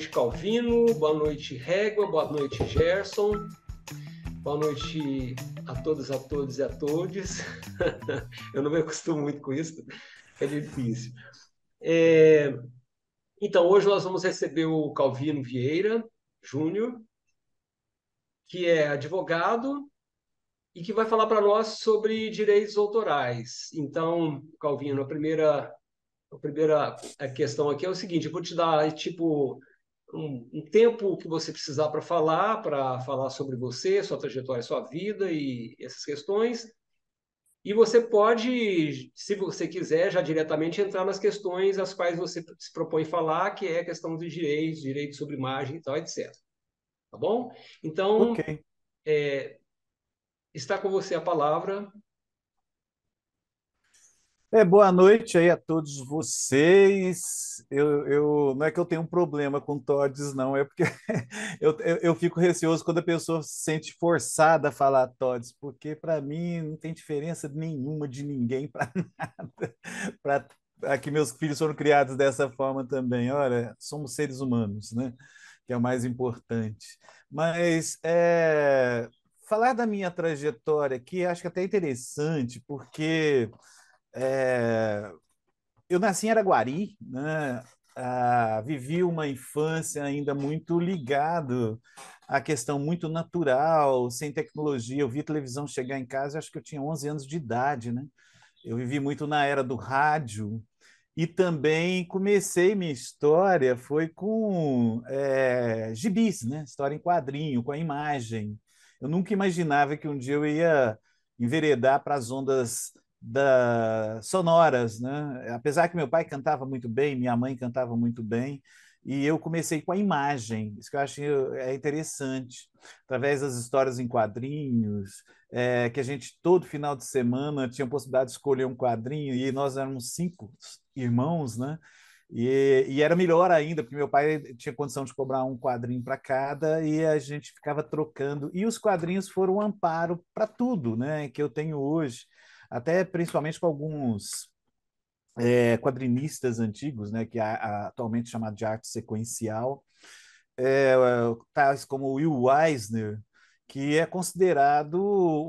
noite, Calvino. Boa noite, Régua. Boa noite, Gerson. Boa noite a todos, a todos e a todos. Eu não me acostumo muito com isso, é difícil. É... Então, hoje nós vamos receber o Calvino Vieira Júnior, que é advogado e que vai falar para nós sobre direitos autorais. Então, Calvino, a primeira, a primeira questão aqui é o seguinte: eu vou te dar tipo um, um tempo que você precisar para falar, para falar sobre você, sua trajetória, sua vida e essas questões. E você pode, se você quiser, já diretamente entrar nas questões às quais você se propõe falar, que é a questão dos direitos, direitos sobre imagem e tal, etc. Tá bom? Então, okay. é, está com você a palavra. É, boa noite aí a todos vocês. Eu, eu, não é que eu tenho um problema com Todes, não, é porque eu, eu, eu, fico receoso quando a pessoa se sente forçada a falar Todes, porque para mim não tem diferença nenhuma de ninguém para nada. Pra, aqui meus filhos foram criados dessa forma também. Olha, somos seres humanos, né? Que é o mais importante. Mas é, falar da minha trajetória aqui, acho que é até interessante, porque é, eu nasci em Araguari, né? Ah, vivi uma infância ainda muito ligado à questão muito natural, sem tecnologia. Eu vi televisão chegar em casa, acho que eu tinha 11 anos de idade, né? Eu vivi muito na era do rádio e também comecei minha história foi com é, gibis, né? História em quadrinho, com a imagem. Eu nunca imaginava que um dia eu ia enveredar para as ondas da, sonoras, né? Apesar que meu pai cantava muito bem, minha mãe cantava muito bem, e eu comecei com a imagem, isso que eu acho é interessante, através das histórias em quadrinhos, é, que a gente todo final de semana tinha a possibilidade de escolher um quadrinho, e nós éramos cinco irmãos, né? E, e, era melhor ainda, porque meu pai tinha condição de cobrar um quadrinho para cada e a gente ficava trocando. E os quadrinhos foram um amparo para tudo né, que eu tenho hoje até principalmente com alguns é, quadrinistas antigos, né, que é atualmente chamado de arte sequencial, é, tais como Will Eisner, que é considerado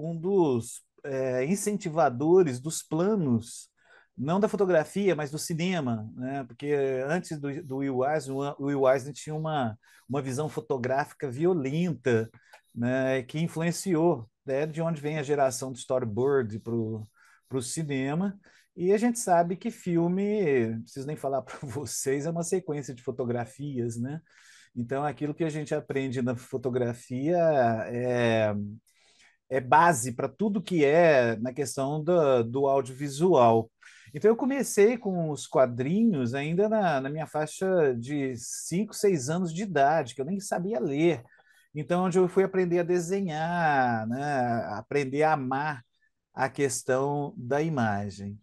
um dos é, incentivadores dos planos, não da fotografia, mas do cinema, né? porque antes do, do Will Eisner, o Will Eisner tinha uma, uma visão fotográfica violenta, né? que influenciou né, de onde vem a geração do storyboard para o cinema. E a gente sabe que filme, não preciso nem falar para vocês, é uma sequência de fotografias, né? Então, aquilo que a gente aprende na fotografia é, é base para tudo que é na questão do, do audiovisual. Então, eu comecei com os quadrinhos ainda na, na minha faixa de 5, 6 anos de idade, que eu nem sabia ler. Então, onde eu fui aprender a desenhar, né? aprender a amar a questão da imagem.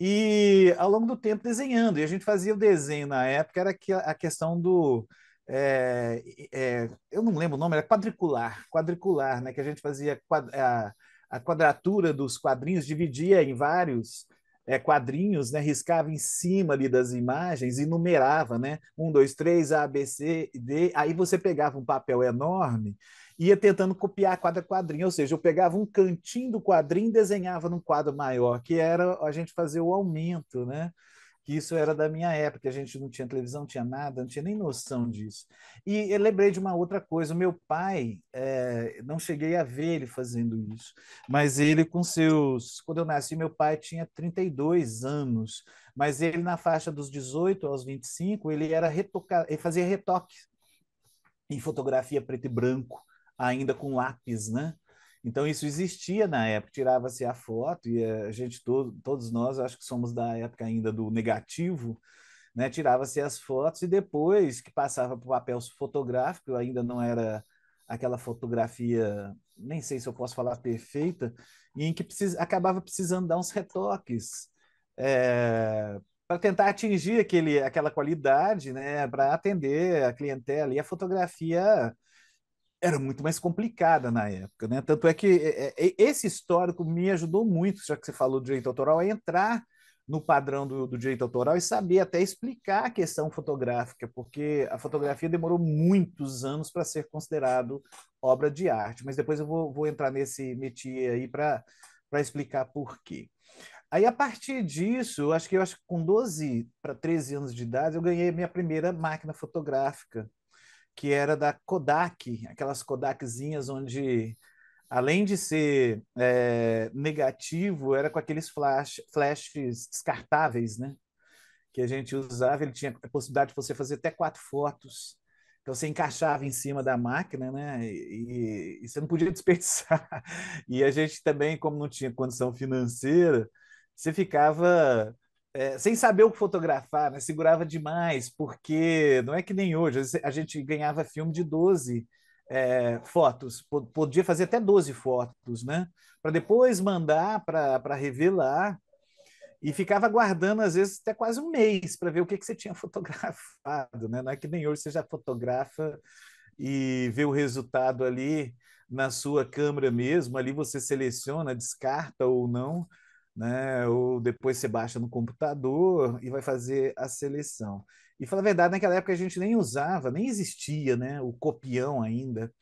E ao longo do tempo desenhando, e a gente fazia o desenho na época, era a questão do. É, é, eu não lembro o nome, era quadricular, quadricular, né? Que a gente fazia a, a quadratura dos quadrinhos, dividia em vários é, quadrinhos, né, riscava em cima ali das imagens e numerava, né? Um, dois, três, A, B, C, D. Aí você pegava um papel enorme ia tentando copiar quadro quadrinho, ou seja, eu pegava um cantinho do quadrinho e desenhava num quadro maior, que era a gente fazer o aumento, né? Que isso era da minha época, a gente não tinha televisão, não tinha nada, não tinha nem noção disso. E eu lembrei de uma outra coisa, o meu pai, é, não cheguei a ver ele fazendo isso, mas ele com seus... Quando eu nasci, meu pai tinha 32 anos, mas ele na faixa dos 18 aos 25, ele era retocar, ele fazia retoque em fotografia preto e branco, ainda com lápis, né? Então isso existia na época, tirava-se a foto e a gente todo, todos nós acho que somos da época ainda do negativo, né? Tirava-se as fotos e depois que passava para o papel fotográfico, ainda não era aquela fotografia, nem sei se eu posso falar perfeita, em que precisa, acabava precisando dar uns retoques é, para tentar atingir aquele, aquela qualidade, né? Para atender a clientela e a fotografia era muito mais complicada na época, né? Tanto é que é, é, esse histórico me ajudou muito, já que você falou do direito autoral, a entrar no padrão do, do, direito autoral e saber até explicar a questão fotográfica, porque a fotografia demorou muitos anos para ser considerado obra de arte. Mas depois eu vou, vou entrar nesse métier aí para explicar por quê. Aí, a partir disso, acho que eu acho que com 12 para 13 anos de idade, eu ganhei minha primeira máquina fotográfica, que era da Kodak, aquelas Kodakzinhas onde além de ser é, negativo, era com aqueles flash, flashes descartáveis, né? Que a gente usava, ele tinha a possibilidade de você fazer até quatro fotos. Então você encaixava em cima da máquina, né? E, e, você não podia desperdiçar. E a gente também, como não tinha condição financeira, você ficava é, sem saber o que fotografar, né? Segurava demais, porque não é que nem hoje, a gente ganhava filme de 12 é, fotos, podia fazer até 12 fotos, né? Para depois mandar para revelar e ficava aguardando, às vezes, até quase um mês para ver o que, que você tinha fotografado, né? Não é que nem hoje você já fotografa e vê o resultado ali na sua câmera mesmo, ali você seleciona, descarta ou não, né? Ou depois você baixa no computador e vai fazer a seleção. E falar a verdade, naquela época a gente nem usava, nem existia, né? O copião ainda.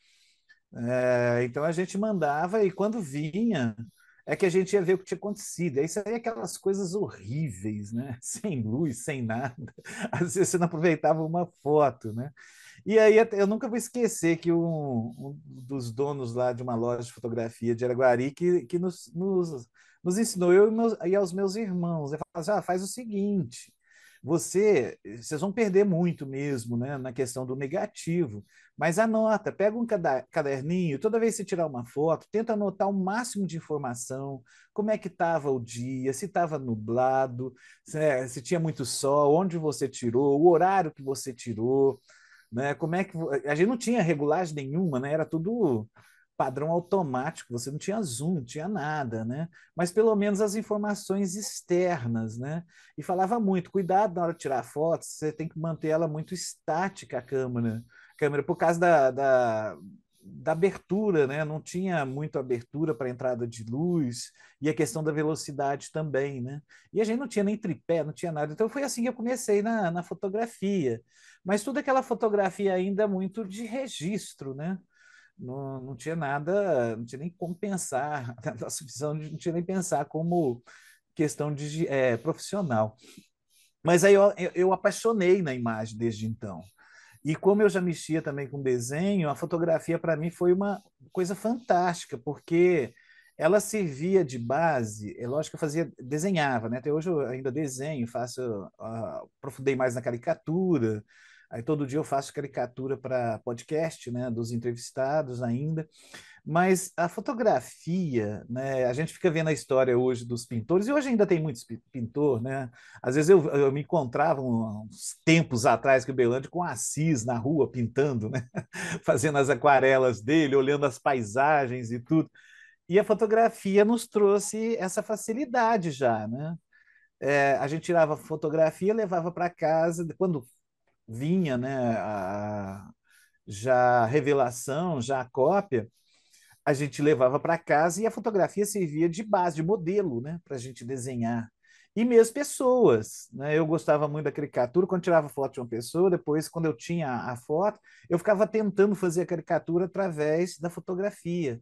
É, então a gente mandava e quando vinha é que a gente ia ver o que tinha acontecido. Aí saía aquelas coisas horríveis, né? Sem luz, sem nada. Às vezes você não aproveitava uma foto, né? E aí eu nunca vou esquecer que um, um dos donos lá de uma loja de fotografia de Araguari que, que nos, nos, nos ensinou, eu e, meus, e aos meus irmãos, ele falou assim, ah, faz o seguinte, você, vocês vão perder muito mesmo, né, na questão do negativo. Mas anota, pega um caderninho, toda vez que você tirar uma foto, tenta anotar o máximo de informação, como é que estava o dia, se estava nublado, se, é, se, tinha muito sol, onde você tirou, o horário que você tirou, né? Como é que a gente não tinha regulagem nenhuma, né? Era tudo padrão automático, você não tinha zoom, não tinha nada, né? Mas pelo menos as informações externas, né? E falava muito, cuidado na hora de tirar fotos, você tem que manter ela muito estática a câmera, câmera por causa da, da, da abertura, né? Não tinha muito abertura para entrada de luz e a questão da velocidade também, né? E a gente não tinha nem tripé, não tinha nada. Então foi assim que eu comecei na, na fotografia. Mas tudo aquela fotografia ainda muito de registro, né? Não, não tinha nada, não tinha nem como pensar, a nossa visão não tinha nem pensar como questão de é, profissional. Mas aí eu, eu, apaixonei na imagem desde então. E como eu já mexia também com desenho, a fotografia para mim foi uma coisa fantástica, porque ela servia de base, é lógico que eu fazia, desenhava, né? Até hoje eu ainda desenho, faço, uh, mais na caricatura, Aí todo dia eu faço caricatura para podcast, né, dos entrevistados ainda. Mas a fotografia, né, a gente fica vendo a história hoje dos pintores, e hoje ainda tem muitos pintor, né? Às vezes eu, eu me encontrava uns tempos atrás com o Belante com Assis na rua pintando, né? Fazendo as aquarelas dele, olhando as paisagens e tudo. E a fotografia nos trouxe essa facilidade já, né? É, a gente tirava fotografia, levava para casa, quando vinha né, a, já a revelação, já a cópia, a gente levava para casa e a fotografia servia de base, de modelo, né, para a gente desenhar. E mesmo pessoas, né? Eu gostava muito da caricatura. Quando tirava foto de uma pessoa, depois, quando eu tinha a foto, eu ficava tentando fazer a caricatura através da fotografia.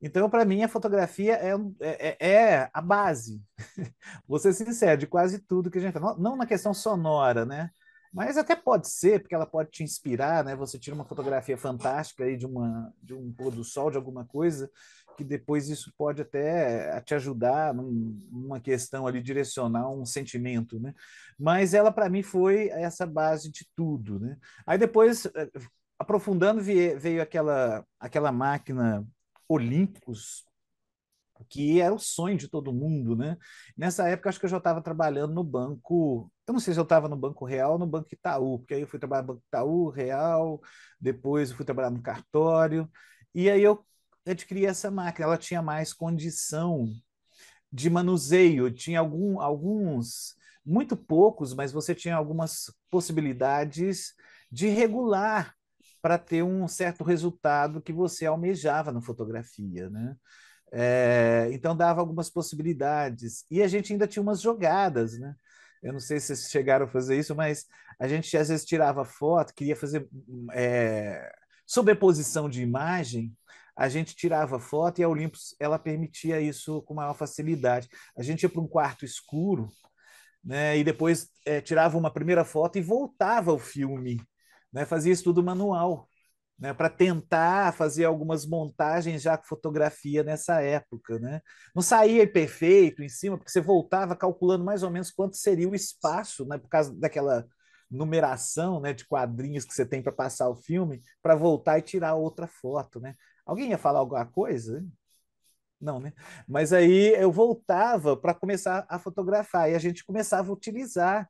Então, para mim, a fotografia é, é, é, é a base, vou ser sincero, de quase tudo que a gente faz. Não, não na questão sonora, né? Mas até pode ser, porque ela pode te inspirar, né? Você tira uma fotografia fantástica aí de, uma, de um pôr do sol, de alguma coisa, que depois isso pode até te ajudar num, numa questão ali, direcionar um sentimento, né? Mas ela, para mim, foi essa base de tudo, né? Aí depois, eh, aprofundando, veio aquela, aquela máquina Olympus, que era o sonho de todo mundo, né? Nessa época, acho que eu já estava trabalhando no banco. Eu não sei se eu estava no Banco Real ou no Banco Itaú, porque aí eu fui trabalhar no Banco Itaú, Real, depois eu fui trabalhar no cartório, e aí eu adquiri essa máquina. Ela tinha mais condição de manuseio, tinha algum, alguns, muito poucos, mas você tinha algumas possibilidades de regular para ter um certo resultado que você almejava na fotografia, né? É, então dava algumas possibilidades. E a gente ainda tinha umas jogadas, né? Eu não sei se vocês chegaram a fazer isso, mas a gente às vezes tirava foto, queria fazer é, sobreposição de imagem, a gente tirava foto e a Olympus ela permitia isso com maior facilidade. A gente ia para um quarto escuro, né, e depois é, tirava uma primeira foto e voltava o filme, né, fazia isso tudo manual né, para tentar fazer algumas montagens já com fotografia nessa época. Né? Não saía perfeito em cima, porque você voltava calculando mais ou menos quanto seria o espaço, né, por causa daquela numeração né, de quadrinhos que você tem para passar o filme, para voltar e tirar outra foto. Né? Alguém ia falar alguma coisa? Não, né? Mas aí eu voltava para começar a fotografar e a gente começava a utilizar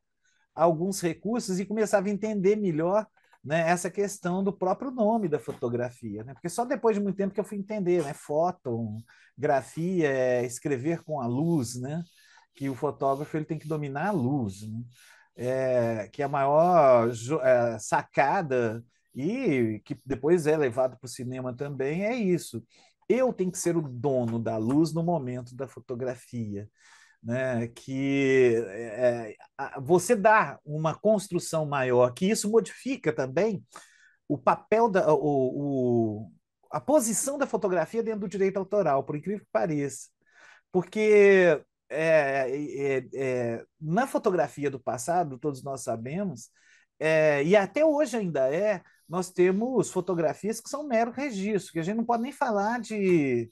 alguns recursos e começava a entender melhor né, essa questão do próprio nome da fotografia, né? Porque só depois de muito tempo que eu fui entender, né? Fotografia é escrever com a luz, né? Que o fotógrafo ele tem que dominar a luz, né? É, que é a maior é, sacada e que depois é levado para o cinema também é isso. Eu tenho que ser o dono da luz no momento da fotografia né, que é, você dá uma construção maior, que isso modifica também o papel da o, o, a posição da fotografia dentro do direito autoral, por incrível que pareça, porque é, é, na fotografia do passado, todos nós sabemos, e até hoje ainda é, nós temos fotografias que são mero registro, que a gente não pode nem falar de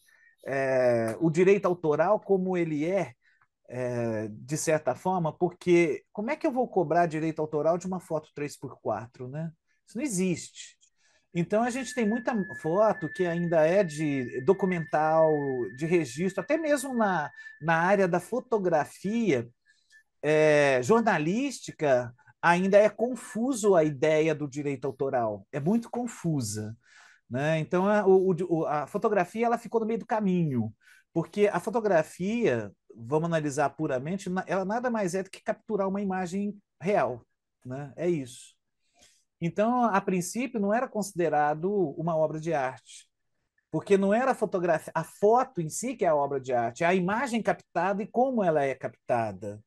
o direito autoral como ele é é, de certa forma, porque como é que eu vou cobrar direito autoral de uma foto 3x4, né? Isso não existe. Então a gente tem muita foto que ainda é de documental, de registro, até mesmo na, na área da fotografia é, jornalística, ainda é confuso a ideia do direito autoral, é muito confusa. Né? Então a, o, a fotografia ela ficou no meio do caminho, porque a fotografia vamos analisar puramente, ela nada mais é do que capturar uma imagem real, né? É isso. Então, a princípio, não era considerado uma obra de arte, porque não era a fotografia, a foto em si que é a obra de arte, é a imagem captada e como ela é captada,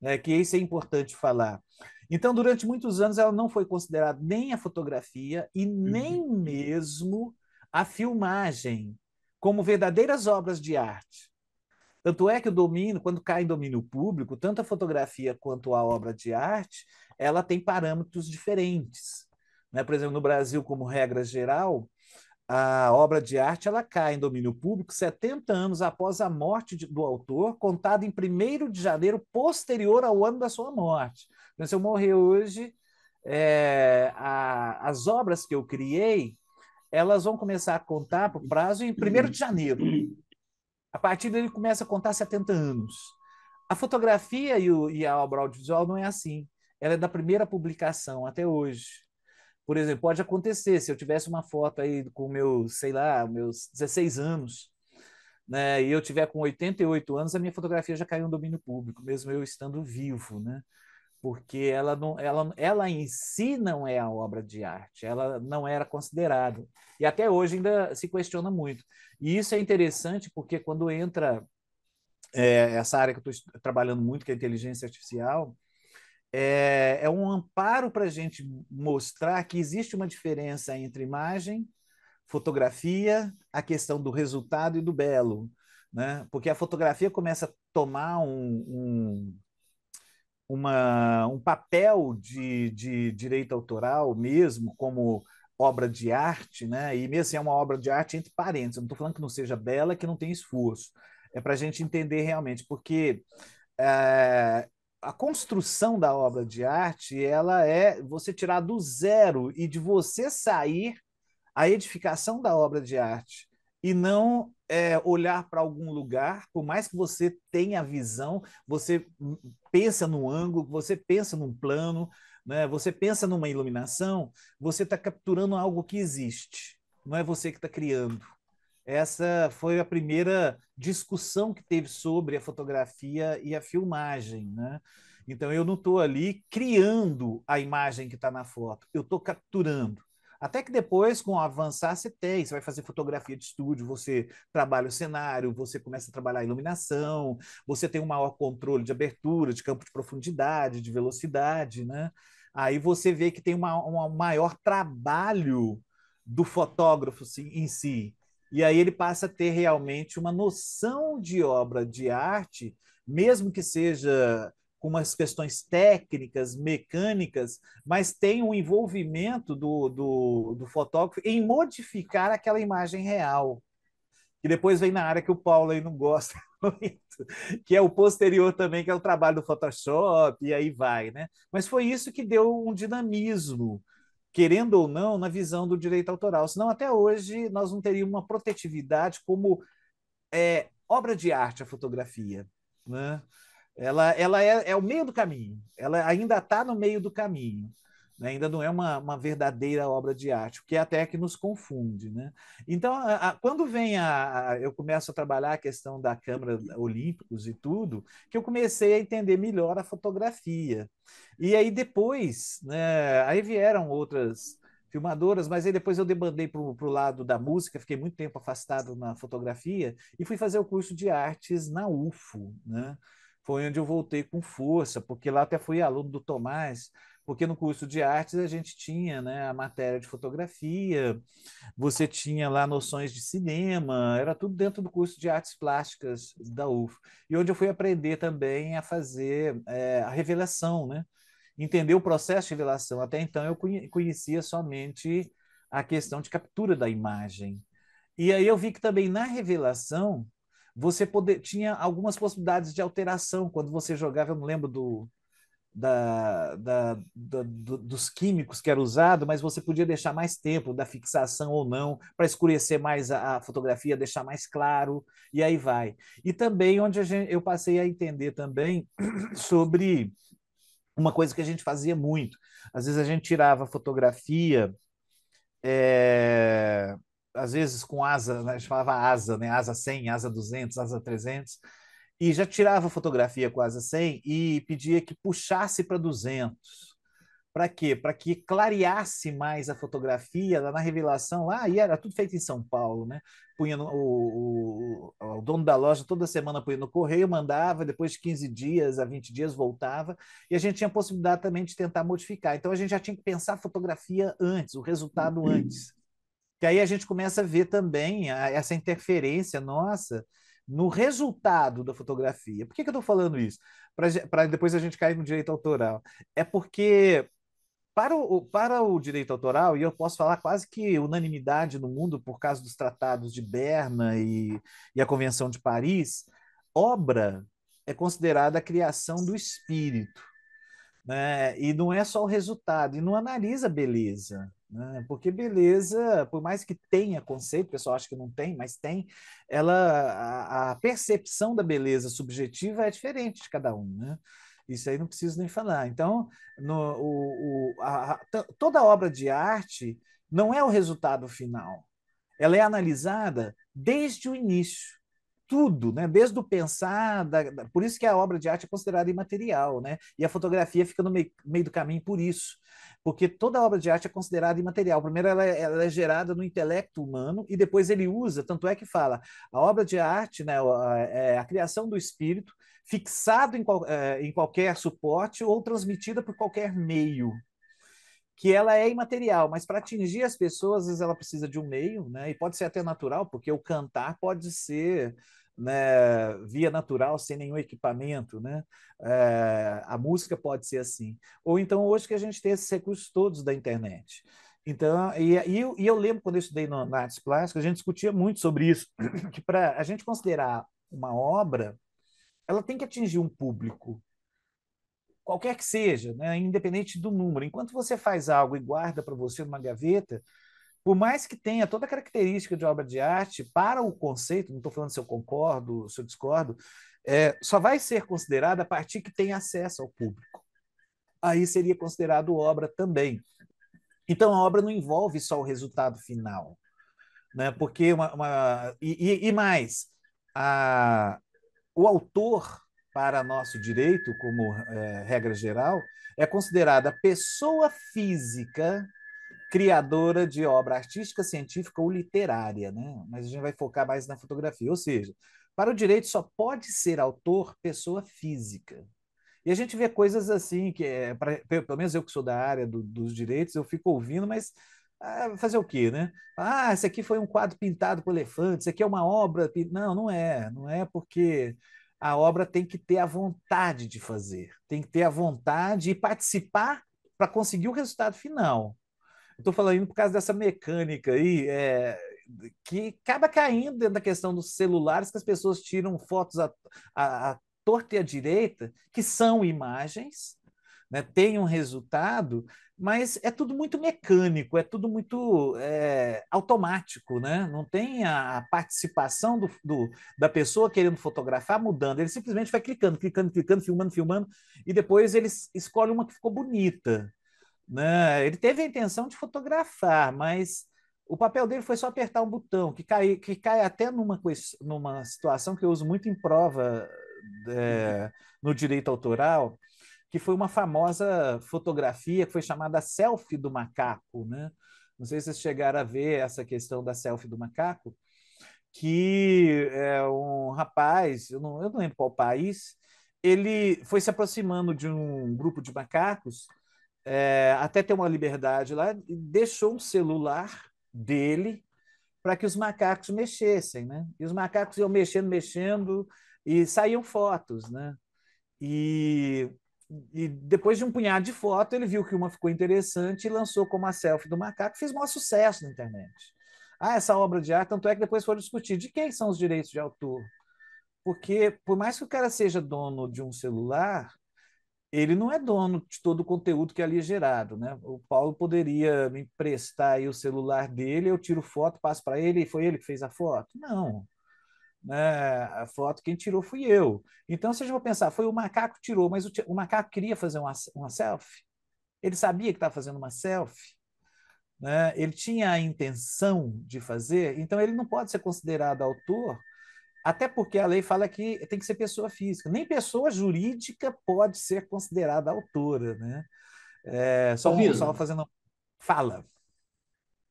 né? Que isso é importante falar. Então, durante muitos anos, ela não foi considerada nem a fotografia e nem uhum. mesmo a filmagem como verdadeiras obras de arte. Tanto é que o domínio, quando cai em domínio público, tanto a fotografia quanto a obra de arte, ela tem parâmetros diferentes. Né? Por exemplo, no Brasil, como regra geral, a obra de arte ela cai em domínio público 70 anos após a morte de, do autor, contado em 1 de janeiro posterior ao ano da sua morte. Então, se eu morrer hoje, é, a, as obras que eu criei, elas vão começar a contar para o prazo em 1 de janeiro. A partir dele começa a contar 70 anos. A fotografia e, o, e a obra audiovisual não é assim. Ela é da primeira publicação até hoje. Por exemplo, pode acontecer se eu tivesse uma foto aí com meus, sei lá, meus 16 anos, né, e eu tiver com 88 anos, a minha fotografia já caiu no domínio público, mesmo eu estando vivo, né? Porque ela não, ela, ela em si não é a obra de arte, ela não era considerada. E até hoje ainda se questiona muito. E isso é interessante porque quando entra é, essa área que eu estou trabalhando muito, que é a inteligência artificial, é, é um amparo para a gente mostrar que existe uma diferença entre imagem, fotografia, a questão do resultado e do belo. Né? Porque a fotografia começa a tomar um, um, uma, um papel de, de direito autoral mesmo, como obra de arte, né? E mesmo assim é uma obra de arte entre parênteses. Eu não estou falando que não seja bela, que não tem esforço. É para a gente entender realmente, porque é, a construção da obra de arte ela é você tirar do zero e de você sair a edificação da obra de arte e não é, olhar para algum lugar, por mais que você tenha visão, você pensa no ângulo, você pensa num plano, né? Você pensa numa iluminação, você está capturando algo que existe, não é você que está criando. Essa foi a primeira discussão que teve sobre a fotografia e a filmagem. Né? Então, eu não estou ali criando a imagem que está na foto, eu estou capturando. Até que depois, com o avançar, você tem, você vai fazer fotografia de estúdio, você trabalha o cenário, você começa a trabalhar a iluminação, você tem um maior controle de abertura, de campo de profundidade, de velocidade, né? Aí você vê que tem uma, um maior trabalho do fotógrafo em si. E aí ele passa a ter realmente uma noção de obra de arte, mesmo que seja com umas questões técnicas, mecânicas, mas tem um envolvimento do, do, do fotógrafo em modificar aquela imagem real. E depois vem na área que o Paulo aí não gosta muito, que é o posterior também, que é o trabalho do Photoshop, e aí vai, né? Mas foi isso que deu um dinamismo, querendo ou não, na visão do direito autoral. Senão, até hoje, nós não teríamos uma protetividade como é, obra de arte a fotografia, né? Ela, ela é, é o meio do caminho, ela ainda está no meio do caminho. Né? Ainda não é uma, uma verdadeira obra de arte, o que é até que nos confunde. Né? Então, a, a, quando vem a, a, eu começo a trabalhar a questão da Câmara Olímpicos e tudo, que eu comecei a entender melhor a fotografia. E aí depois, né, aí vieram outras filmadoras, mas aí depois eu debandei para o lado da música, fiquei muito tempo afastado na fotografia e fui fazer o curso de artes na UFO, né? Foi onde eu voltei com força, porque lá até fui aluno do Tomás, porque no curso de artes a gente tinha né, a matéria de fotografia, você tinha lá noções de cinema, era tudo dentro do curso de artes plásticas da UF. E onde eu fui aprender também a fazer é, a revelação, né? entender o processo de revelação. Até então eu conhecia somente a questão de captura da imagem. E aí eu vi que também na revelação você poder, tinha algumas possibilidades de alteração quando você jogava, eu não lembro do, da, da, da do, dos químicos que era usado, mas você podia deixar mais tempo da fixação ou não, para escurecer mais a, a, fotografia, deixar mais claro, e aí vai. E também onde gente, eu passei a entender também sobre uma coisa que a gente fazia muito. Às vezes a gente tirava fotografia é, às vezes com asa, né? a gente falava asa, né? asa 100, asa 200, asa 300, e já tirava fotografia com asa 100 e pedia que puxasse para 200. Para quê? Para que clareasse mais a fotografia lá na revelação lá, e era tudo feito em São Paulo, né? Punha no, o, o, o, dono da loja toda semana punha no correio, mandava, depois de 15 dias a 20 dias voltava, e a gente tinha a possibilidade também de tentar modificar. Então a gente já tinha que pensar a fotografia antes, o resultado antes que aí a gente começa a ver também a, essa interferência nossa no resultado da fotografia. Por que, que eu estou falando isso? Para depois a gente cair no direito autoral. É porque para o, para o direito autoral, e eu posso falar quase que unanimidade no mundo por causa dos tratados de Berna e, e a Convenção de Paris, obra é considerada a criação do espírito. Né? E não é só o resultado, e não analisa beleza. Né? Porque beleza, por mais que tenha conceito, o pessoal acha que não tem, mas tem, ela a, a percepção da beleza subjetiva é diferente de cada um, né? Isso aí não preciso nem falar. Então, no, o, o, a, toda obra de arte não é o resultado final. Ela é analisada desde o início tudo, né? Desde o pensar, da, da, por isso que a obra de arte é considerada imaterial, né? E a fotografia fica no meio, meio do caminho por isso, porque toda obra de arte é considerada imaterial. Primeiro, ela é, ela é, gerada no intelecto humano e depois ele usa, tanto é que fala, a obra de arte, né? É a criação do espírito fixado em, qual, é, em qualquer suporte ou transmitida por qualquer meio, que ela é imaterial, mas para atingir as pessoas, às vezes ela precisa de um meio, né? E pode ser até natural, porque o cantar pode ser né, via natural, sem nenhum equipamento, né? É, a música pode ser assim. Ou então hoje que a gente tem esses recursos todos da internet. Então, e, e, eu, e eu lembro quando eu estudei no, na artes plásticas, a gente discutia muito sobre isso, que para a gente considerar uma obra, ela tem que atingir um público, qualquer que seja, né? independente do número. Enquanto você faz algo e guarda para você numa gaveta, por mais que tenha toda a característica de obra de arte, para o conceito, não estou falando se eu concordo, se eu discordo, é, só vai ser considerada a partir que tem acesso ao público. Aí seria considerado obra também. Então, a obra não envolve só o resultado final. Né? Porque uma, uma e, e, mais, a, o autor, para nosso direito, como é, regra geral, é considerada pessoa física criadora de obra artística, científica ou literária, né? Mas a gente vai focar mais na fotografia. Ou seja, para o direito só pode ser autor pessoa física. E a gente vê coisas assim, que é, pra, pelo menos eu que sou da área do, dos direitos, eu fico ouvindo, mas ah, fazer o quê, né? Ah, esse aqui foi um quadro pintado por elefante, isso aqui é uma obra. Não, não é. Não é porque a obra tem que ter a vontade de fazer, tem que ter a vontade e participar para conseguir o resultado final. Estou falando por causa dessa mecânica aí, é, que acaba caindo dentro da questão dos celulares, que as pessoas tiram fotos a, a, a torta e à direita, que são imagens, né, tem um resultado, mas é tudo muito mecânico, é tudo muito é, automático, né? não tem a participação do, do, da pessoa querendo fotografar mudando, ele simplesmente vai clicando, clicando, clicando, filmando, filmando, e depois ele escolhe uma que ficou bonita. Né? Ele teve a intenção de fotografar, mas o papel dele foi só apertar um botão, que cai, que cai até numa, numa situação que eu uso muito em prova é, no direito autoral, que foi uma famosa fotografia que foi chamada selfie do macaco. Né? Não sei se vocês chegaram a ver essa questão da selfie do macaco, que é um rapaz, eu não, eu não lembro qual país, ele foi se aproximando de um grupo de macacos é, até ter uma liberdade lá, e deixou um celular dele para que os macacos mexessem, né? E os macacos iam mexendo, mexendo e saíam fotos, né? E, e depois de um punhado de fotos, ele viu que uma ficou interessante e lançou como a selfie do macaco, fez maior sucesso na internet. Ah, essa obra de arte, tanto é que depois foram discutir de quem são os direitos de autor. Porque, por mais que o cara seja dono de um celular, ele não é dono de todo o conteúdo que ali é gerado, né? O Paulo poderia me emprestar aí o celular dele, eu tiro foto, passo para ele e foi ele que fez a foto? Não. Né? A foto quem tirou fui eu. Então, gente for pensar, foi o macaco que tirou, mas o, o macaco queria fazer uma, uma selfie? Ele sabia que estava fazendo uma selfie? Né? Ele tinha a intenção de fazer, então ele não pode ser considerado autor até porque a lei fala que tem que ser pessoa física. Nem pessoa jurídica pode ser considerada autora. Né? É, só, um, só fazendo. Fala.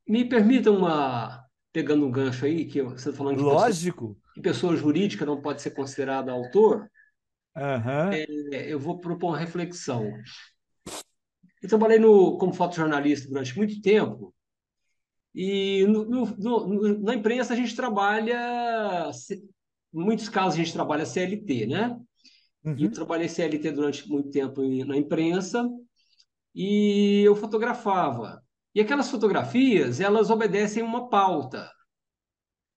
Me permita uma. Pegando um gancho aí, que você está falando que Lógico. Pessoa, que pessoa jurídica não pode ser considerada autor. Uhum. É, eu vou propor uma reflexão. Eu trabalhei no, como fotojornalista durante muito tempo e no, no, no, na imprensa a gente trabalha em muitos casos a gente trabalha CLT, né? Uhum. E eu trabalhei CLT durante muito tempo na imprensa e eu fotografava. E aquelas fotografias, elas obedecem uma pauta.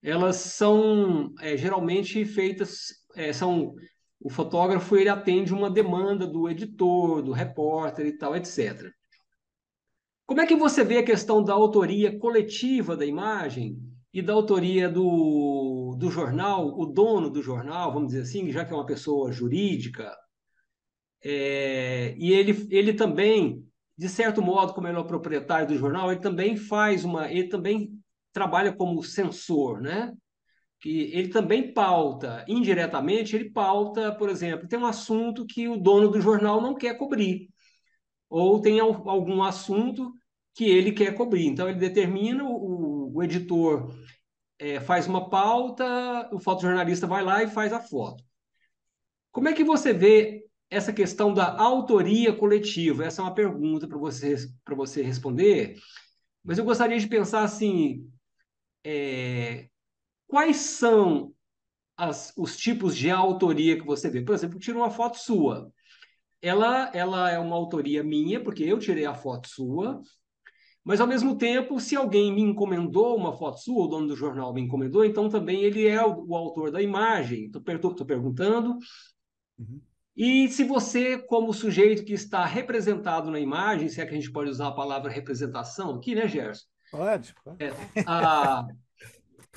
Elas são é, geralmente feitas, é, são o fotógrafo ele atende uma demanda do editor, do repórter e tal, etc. Como é que você vê a questão da autoria coletiva da imagem e da autoria do, do jornal, o dono do jornal, vamos dizer assim, já que é uma pessoa jurídica, é, e ele, ele também, de certo modo, como ele é o proprietário do jornal, ele também faz uma, ele também trabalha como censor, né? Que ele também pauta, indiretamente, ele pauta, por exemplo, tem um assunto que o dono do jornal não quer cobrir, ou tem algum assunto que ele quer cobrir. Então, ele determina, o, o editor é, faz uma pauta, o fotojornalista vai lá e faz a foto. Como é que você vê essa questão da autoria coletiva? Essa é uma pergunta para você, para você responder, mas eu gostaria de pensar assim: é, quais são as, os tipos de autoria que você vê? Por exemplo, tira uma foto sua. Ela, ela é uma autoria minha, porque eu tirei a foto sua, mas, ao mesmo tempo, se alguém me encomendou uma foto sua, o dono do jornal me encomendou, então também ele é o, o autor da imagem. Estou perguntando. Uhum. E se você, como sujeito que está representado na imagem, se é que a gente pode usar a palavra representação aqui, né, Gerson? Pode, pode. É, a,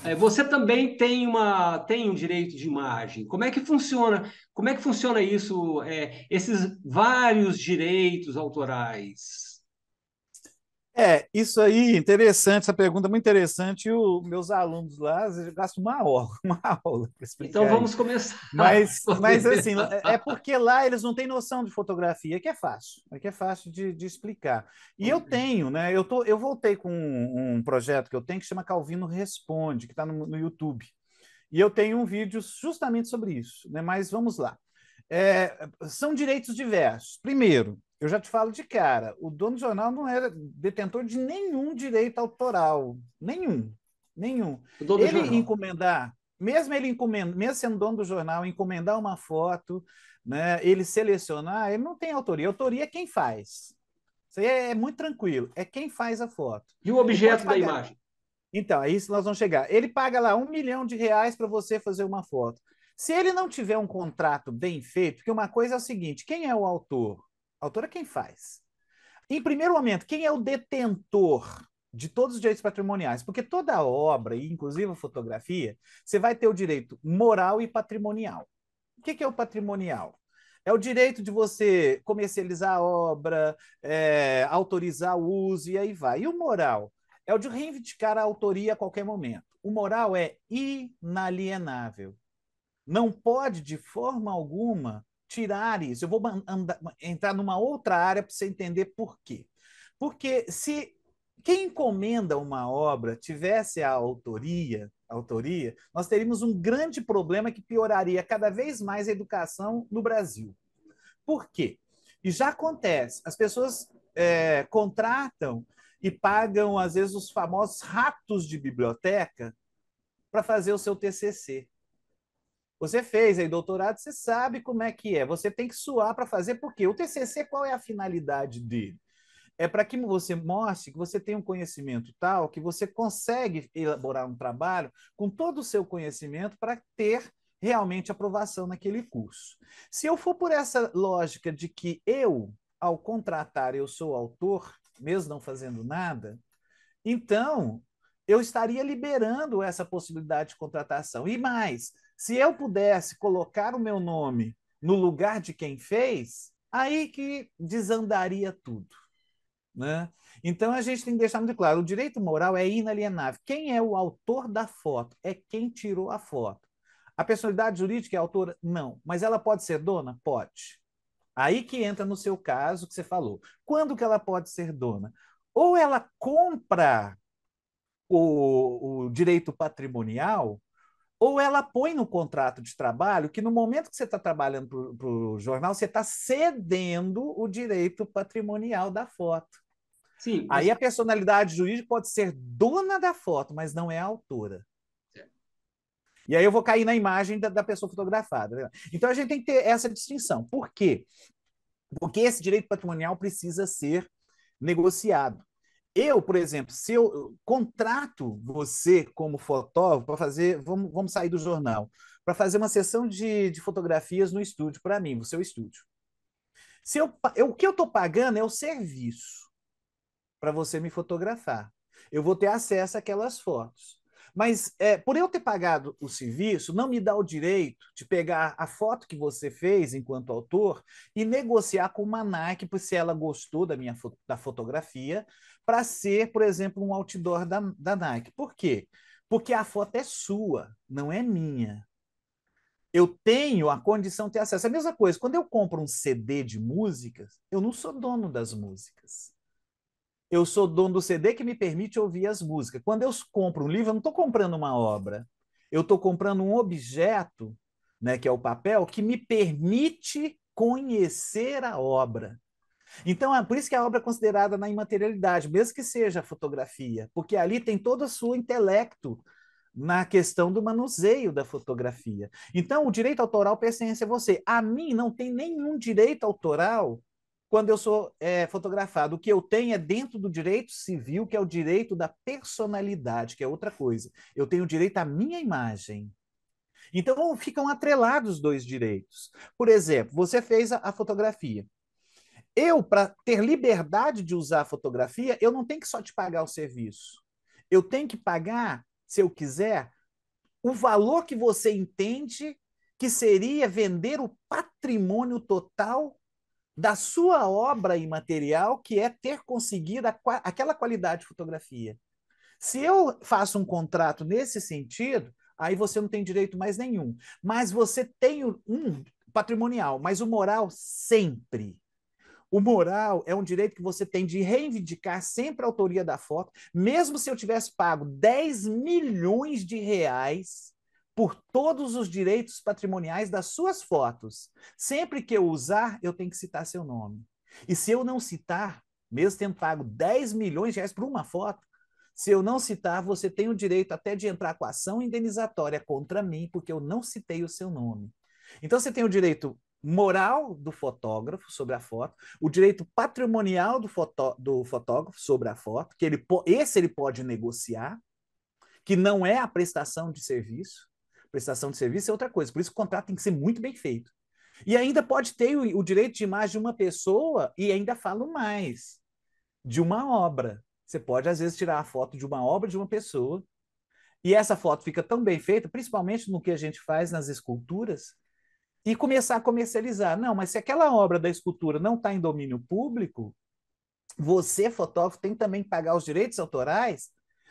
é, você também tem, uma, tem um direito de imagem. Como é que funciona? Como é que funciona isso? É, esses vários direitos autorais? É, isso aí, interessante, essa pergunta é muito interessante. E os meus alunos lá gastam uma aula, uma aula para explicar. Então vamos isso. começar. Mas, mas assim, é, é porque lá eles não têm noção de fotografia, que é fácil, é que é fácil de, de explicar. E eu tenho, né? Eu, tô, eu voltei com um, um projeto que eu tenho que chama Calvino Responde, que está no, no YouTube. E eu tenho um vídeo justamente sobre isso, né? Mas vamos lá. É, são direitos diversos. Primeiro, eu já te falo de cara, o dono do jornal não era detentor de nenhum direito autoral, nenhum, nenhum. ele encomendar, mesmo ele encomendar, mesmo sendo dono do jornal, encomendar uma foto, né, ele selecionar, ele não tem autoria. Autoria é quem faz. Isso aí é, é muito tranquilo, é quem faz a foto. E o objeto da imagem? Então, é isso nós vamos chegar. Ele paga lá um milhão de reais para você fazer uma foto. Se ele não tiver um contrato bem feito, porque uma coisa é o seguinte: quem é o autor? Autor é quem faz. Em primeiro momento, quem é o detentor de todos os direitos patrimoniais? Porque toda obra, inclusive a fotografia, você vai ter o direito moral e patrimonial. O que é o patrimonial? É o direito de você comercializar a obra, é, autorizar o uso e aí vai. E o moral? É o de reivindicar a autoria a qualquer momento. O moral é inalienável. Não pode, de forma alguma, tirar isso. Eu vou andar, entrar numa outra área para você entender por quê. Porque se quem encomenda uma obra tivesse a autoria, autoria, nós teríamos um grande problema que pioraria cada vez mais a educação no Brasil. Por quê? E já acontece, as pessoas é, contratam e pagam, às vezes, os famosos ratos de biblioteca para fazer o seu TCC. Você fez aí doutorado, você sabe como é que é. Você tem que suar para fazer, porque o TCC, qual é a finalidade dele? É para que você mostre que você tem um conhecimento tal que você consegue elaborar um trabalho com todo o seu conhecimento para ter realmente aprovação naquele curso. Se eu for por essa lógica de que eu, ao contratar, eu sou autor, mesmo não fazendo nada, então eu estaria liberando essa possibilidade de contratação. E mais, se eu pudesse colocar o meu nome no lugar de quem fez, aí que desandaria tudo. Né? Então a gente tem que deixar muito claro: o direito moral é inalienável. Quem é o autor da foto? É quem tirou a foto. A personalidade jurídica é autora? Não. Mas ela pode ser dona? Pode. Aí que entra no seu caso que você falou. Quando que ela pode ser dona? Ou ela compra o, o direito patrimonial ou ela põe no contrato de trabalho que no momento que você está trabalhando para o jornal, você está cedendo o direito patrimonial da foto. Sim, mas... Aí a personalidade jurídica pode ser dona da foto, mas não é autora. E aí eu vou cair na imagem da, da pessoa fotografada. Né? Então a gente tem que ter essa distinção. Por quê? Porque esse direito patrimonial precisa ser negociado. Eu, por exemplo, se eu contrato você como fotógrafo para fazer, vamos, vamos sair do jornal, para fazer uma sessão de, de fotografias no estúdio, para mim, no seu estúdio. Se eu, eu, o que eu estou pagando é o serviço para você me fotografar. Eu vou ter acesso àquelas fotos. Mas é, por eu ter pagado o serviço, não me dá o direito de pegar a foto que você fez enquanto autor e negociar com uma Nike, se ela gostou da minha da fotografia, para ser, por exemplo, um outdoor da, da Nike. Por quê? Porque a foto é sua, não é minha. Eu tenho a condição de ter acesso. A mesma coisa, quando eu compro um CD de músicas, eu não sou dono das músicas eu sou dono do CD que me permite ouvir as músicas. Quando eu compro um livro, eu não estou comprando uma obra. Eu estou comprando um objeto, né, que é o papel, que me permite conhecer a obra. Então, é por isso que a obra é considerada na imaterialidade, mesmo que seja a fotografia, porque ali tem todo o seu intelecto na questão do manuseio da fotografia. Então, o direito autoral pertence a você. A mim não tem nenhum direito autoral quando eu sou é, fotografado. O que eu tenho é dentro do direito civil, que é o direito da personalidade, que é outra coisa. Eu tenho direito à minha imagem. Então ficam atrelados os dois direitos. Por exemplo, você fez a, a fotografia. Eu, para ter liberdade de usar a fotografia, eu não tenho que só te pagar o serviço. Eu tenho que pagar, se eu quiser, o valor que você entende que seria vender o patrimônio total da sua obra imaterial, que é ter conseguido a, aquela qualidade de fotografia. Se eu faço um contrato nesse sentido, aí você não tem direito mais nenhum. Mas você tem um patrimonial, mas o moral sempre. O moral é um direito que você tem de reivindicar sempre a autoria da foto, mesmo se eu tivesse pago 10 milhões de reais por todos os direitos patrimoniais das suas fotos. Sempre que eu usar, eu tenho que citar seu nome. E se eu não citar, mesmo tendo pago 10 milhões de reais por uma foto, se eu não citar, você tem o direito até de entrar com ação indenizatória contra mim, porque eu não citei o seu nome. Então você tem o direito moral do fotógrafo sobre a foto, o direito patrimonial do, foto, do fotógrafo sobre a foto, que ele, esse ele pode negociar, que não é a prestação de serviço. Prestação de serviço é outra coisa, por isso o contrato tem que ser muito bem feito. E ainda pode ter o, o direito de imagem de uma pessoa, e ainda falo mais, de uma obra. Você pode, às vezes, tirar a foto de uma obra de uma pessoa, e essa foto fica tão bem feita, principalmente no que a gente faz nas esculturas, e começar a comercializar. Não, mas se aquela obra da escultura não está em domínio público, você, fotógrafo, tem também que pagar os direitos autorais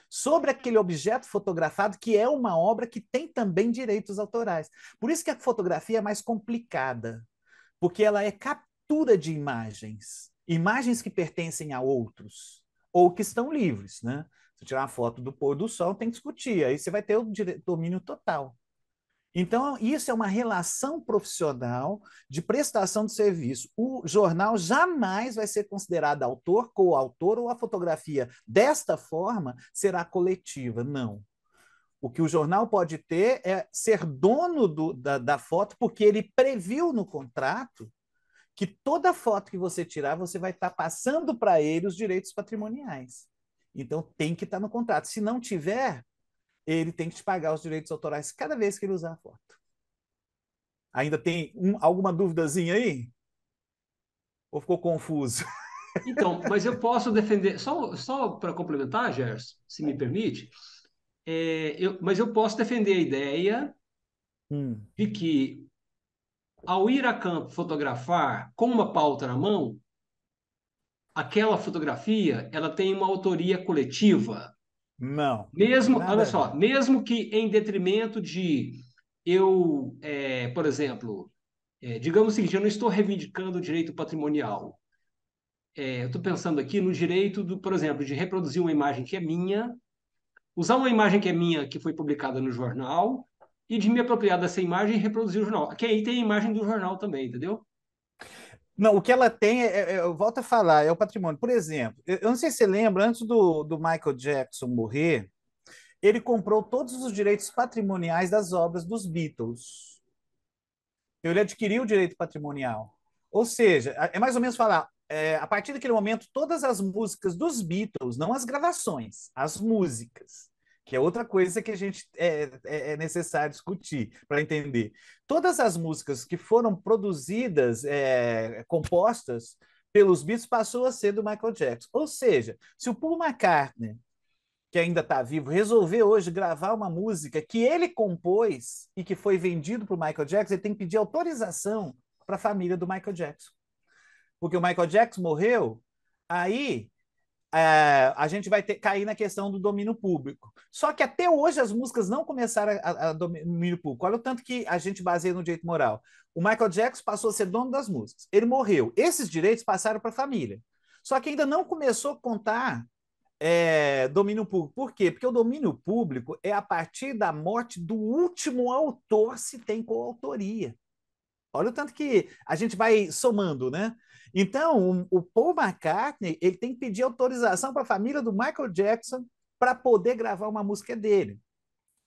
sobre aquele objeto fotografado, que é uma obra que tem também direitos autorais. Por isso que a fotografia é mais complicada, porque ela é captura de imagens, imagens que pertencem a outros ou que estão livres, né? Se tirar uma foto do pôr do sol, tem que discutir, aí você vai ter o domínio total. Então, isso é uma relação profissional de prestação de serviço. O jornal jamais vai ser considerado autor, coautor, ou a fotografia desta forma será coletiva. Não. O que o jornal pode ter é ser dono do, da, da foto, porque ele previu no contrato que toda foto que você tirar, você vai estar passando para ele os direitos patrimoniais. Então, tem que estar no contrato. Se não tiver, ele tem que te pagar os direitos autorais cada vez que ele usar a foto. Ainda tem um, alguma duvidazinha aí? Ou ficou confuso? Então, mas eu posso defender, só, só para complementar, Gerson, se me permite, é, eu, mas eu posso defender a ideia hum. de que, ao ir a campo fotografar com uma pauta na mão, aquela fotografia ela tem uma autoria coletiva. Não. Mesmo, olha só, mesmo que em detrimento de eu, é, por exemplo, é, digamos o seguinte, eu não estou reivindicando o direito patrimonial. É, eu estou pensando aqui no direito, do, por exemplo, de reproduzir uma imagem que é minha, usar uma imagem que é minha, que foi publicada no jornal, e de me apropriar dessa imagem e reproduzir o jornal. Que aí tem a imagem do jornal também, entendeu? Não, o que ela tem, é, é, eu volto a falar, é o patrimônio. Por exemplo, eu não sei se você lembra, antes do, do Michael Jackson morrer, ele comprou todos os direitos patrimoniais das obras dos Beatles. Ele adquiriu o direito patrimonial. Ou seja, é mais ou menos falar, é, a partir daquele momento, todas as músicas dos Beatles, não as gravações, as músicas, que é outra coisa que a gente é, é, é necessário discutir para entender. Todas as músicas que foram produzidas, é, compostas pelos Beatles, passou a ser do Michael Jackson. Ou seja, se o Paul McCartney, que ainda está vivo, resolveu hoje gravar uma música que ele compôs e que foi vendido para o Michael Jackson, ele tem que pedir autorização para a família do Michael Jackson. Porque o Michael Jackson morreu, aí é, a gente vai ter, cair na questão do domínio público. Só que até hoje as músicas não começaram a, a, domínio público. Olha o tanto que a gente baseia no direito moral. O Michael Jackson passou a ser dono das músicas. Ele morreu. Esses direitos passaram para a família. Só que ainda não começou a contar é, domínio público. Por quê? Porque o domínio público é a partir da morte do último autor se tem coautoria. Olha o tanto que a gente vai somando, né? Então, o Paul McCartney ele tem que pedir autorização para a família do Michael Jackson para poder gravar uma música dele,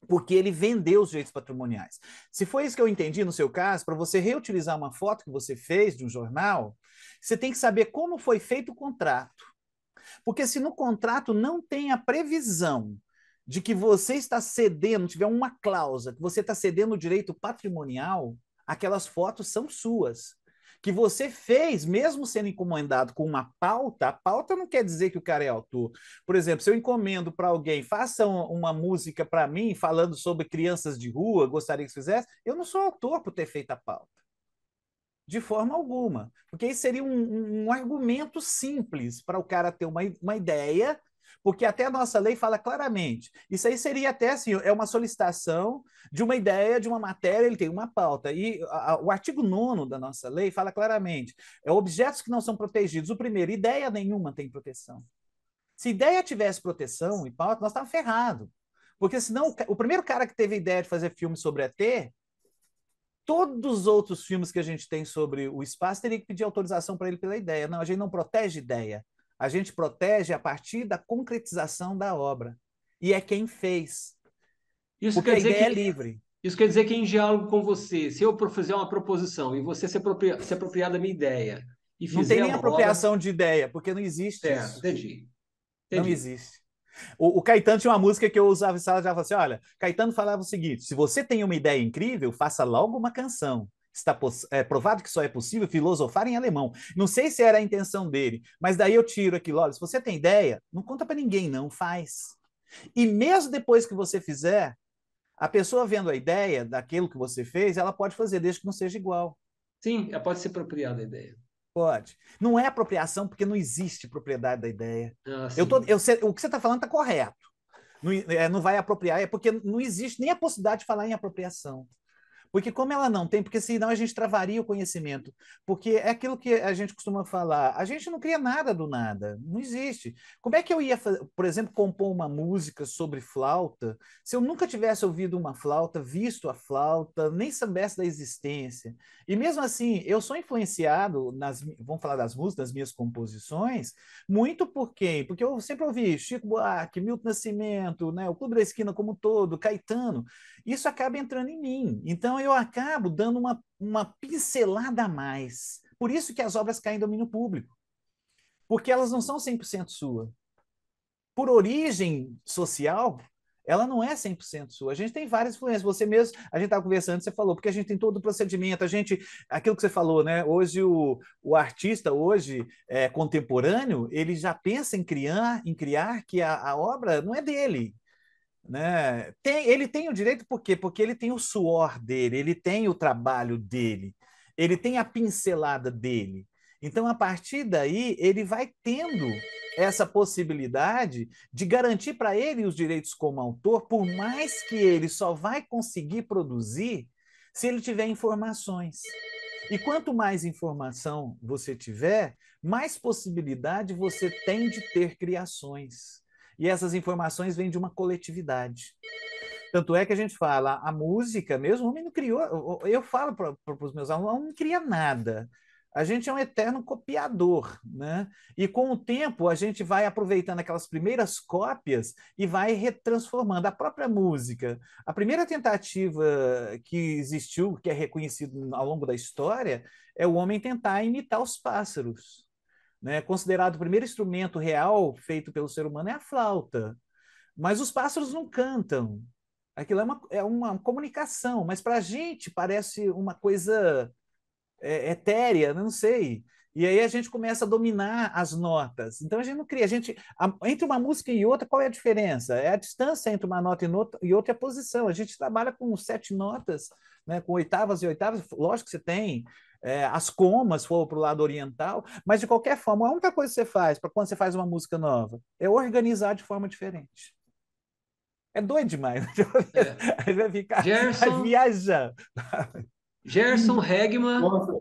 porque ele vendeu os direitos patrimoniais. Se foi isso que eu entendi no seu caso, para você reutilizar uma foto que você fez de um jornal, você tem que saber como foi feito o contrato. Porque se no contrato não tem a previsão de que você está cedendo, tiver uma cláusula que você está cedendo o direito patrimonial, aquelas fotos são suas que você fez, mesmo sendo encomendado com uma pauta, a pauta não quer dizer que o cara é autor. Por exemplo, se eu encomendo para alguém, faça uma música para mim falando sobre crianças de rua, gostaria que fizesse, eu não sou autor por ter feito a pauta. de forma alguma. Porque isso seria um, um argumento simples para o cara ter uma, uma ideia porque até a nossa lei fala claramente. Isso aí seria até assim, é uma solicitação de uma ideia, de uma matéria, ele tem uma pauta. E a, a, o artigo 9 da nossa lei fala claramente: é objetos que não são protegidos. O primeiro, ideia nenhuma tem proteção. Se ideia tivesse proteção e pauta, nós estávamos ferrados. Porque senão, o primeiro cara que teve ideia de fazer filme sobre ET, todos os outros filmes que a gente tem sobre o espaço teria que pedir autorização para ele pela ideia. Não, a gente não protege ideia. A gente protege a partir da concretização da obra. E é quem fez. Isso Porque quer dizer a ideia que, é livre. Isso quer dizer que em diálogo com você, se eu fazer uma proposição e você se apropriar, se apropriar da minha ideia e fizer Não tem nem apropriação obra... de ideia, porque não existe é, isso. Entendi. entendi. Não existe. O, o, Caetano tinha uma música que eu usava em sala de aula, assim, olha, Caetano falava o seguinte, se você tem uma ideia incrível, faça logo uma canção está é, provado que só é possível filosofar em alemão. Não sei se era a intenção dele, mas daí eu tiro aquilo, olha, se você tem ideia, não conta para ninguém, não, faz. E mesmo depois que você fizer, a pessoa vendo a ideia daquilo que você fez, ela pode fazer, desde que não seja igual. Sim, ela pode se apropriar da ideia. Pode. Não é apropriação porque não existe propriedade da ideia. Ah, eu tô, eu, o que você está falando está correto. Não, é, não vai apropriar, é porque não existe nem a possibilidade de falar em apropriação. Porque como ela não tem, porque senão a gente travaria o conhecimento. Porque é aquilo que a gente costuma falar, a gente não cria nada do nada, não existe. Como é que eu ia, por exemplo, compor uma música sobre flauta, se eu nunca tivesse ouvido uma flauta, visto a flauta, nem soubesse da existência? E mesmo assim, eu sou influenciado nas, vamos falar das músicas, das minhas composições, muito por quem? Porque eu sempre ouvi Chico Buarque, Milton Nascimento, né, o Clube da Esquina como um todo, Caetano. Isso acaba entrando em mim. Então eu acabo dando uma, uma pincelada a mais. Por isso que as obras caem em domínio público. Porque elas não são 100% sua. Por origem social, ela não é 100% sua. A gente tem várias influências. Você mesmo, a gente estava conversando, você falou, porque a gente tem todo o procedimento, a gente, aquilo que você falou, né? Hoje o, o artista, hoje é, contemporâneo, ele já pensa em criar, em criar que a, a obra não é dele, né? Tem, ele tem o direito por quê? Porque ele tem o suor dele, ele tem o trabalho dele, ele tem a pincelada dele. Então, a partir daí, ele vai tendo essa possibilidade de garantir para ele os direitos como autor, por mais que ele só vai conseguir produzir se ele tiver informações. E quanto mais informação você tiver, mais possibilidade você tem de ter criações. E essas informações vêm de uma coletividade. Tanto é que a gente fala, a música mesmo, o homem não criou. Eu falo para os meus alunos, não cria nada. A gente é um eterno copiador, né? E com o tempo a gente vai aproveitando aquelas primeiras cópias e vai retransformando a própria música. A primeira tentativa que existiu, que é reconhecido ao longo da história, é o homem tentar imitar os pássaros né, considerado o primeiro instrumento real feito pelo ser humano é a flauta. Mas os pássaros não cantam. Aquilo é uma, é uma comunicação, mas para a gente parece uma coisa é, etérea, não sei. E aí a gente começa a dominar as notas. Então a gente não cria. A gente, a, entre uma música e outra, qual é a diferença? É a distância entre uma nota e, nota, e outra é a posição. A gente trabalha com sete notas, né, com oitavas e oitavas. Lógico que você tem é, as comas, for para o lado oriental, mas de qualquer forma, a única coisa que você faz para quando você faz uma música nova é organizar de forma diferente. É doido demais. É. Aí vai ficar Gerson, viajar. Gerson Regman. Nossa,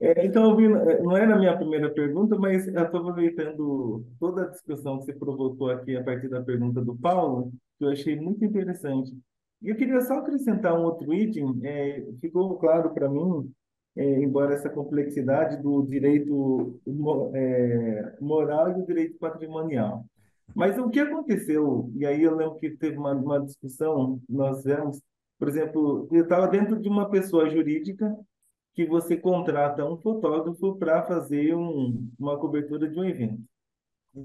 é, então, é, não era a minha primeira pergunta, mas eu estou aproveitando toda a discussão que você provocou aqui a partir da pergunta do Paulo, que eu achei muito interessante. E eu queria só acrescentar um outro item. É, ficou claro para mim é, embora essa complexidade do direito é, moral e do direito patrimonial. Mas o que aconteceu, e aí eu lembro que teve uma, uma discussão, nós vemos, por exemplo, eu estava dentro de uma pessoa jurídica que você contrata um fotógrafo para fazer um, uma cobertura de um evento.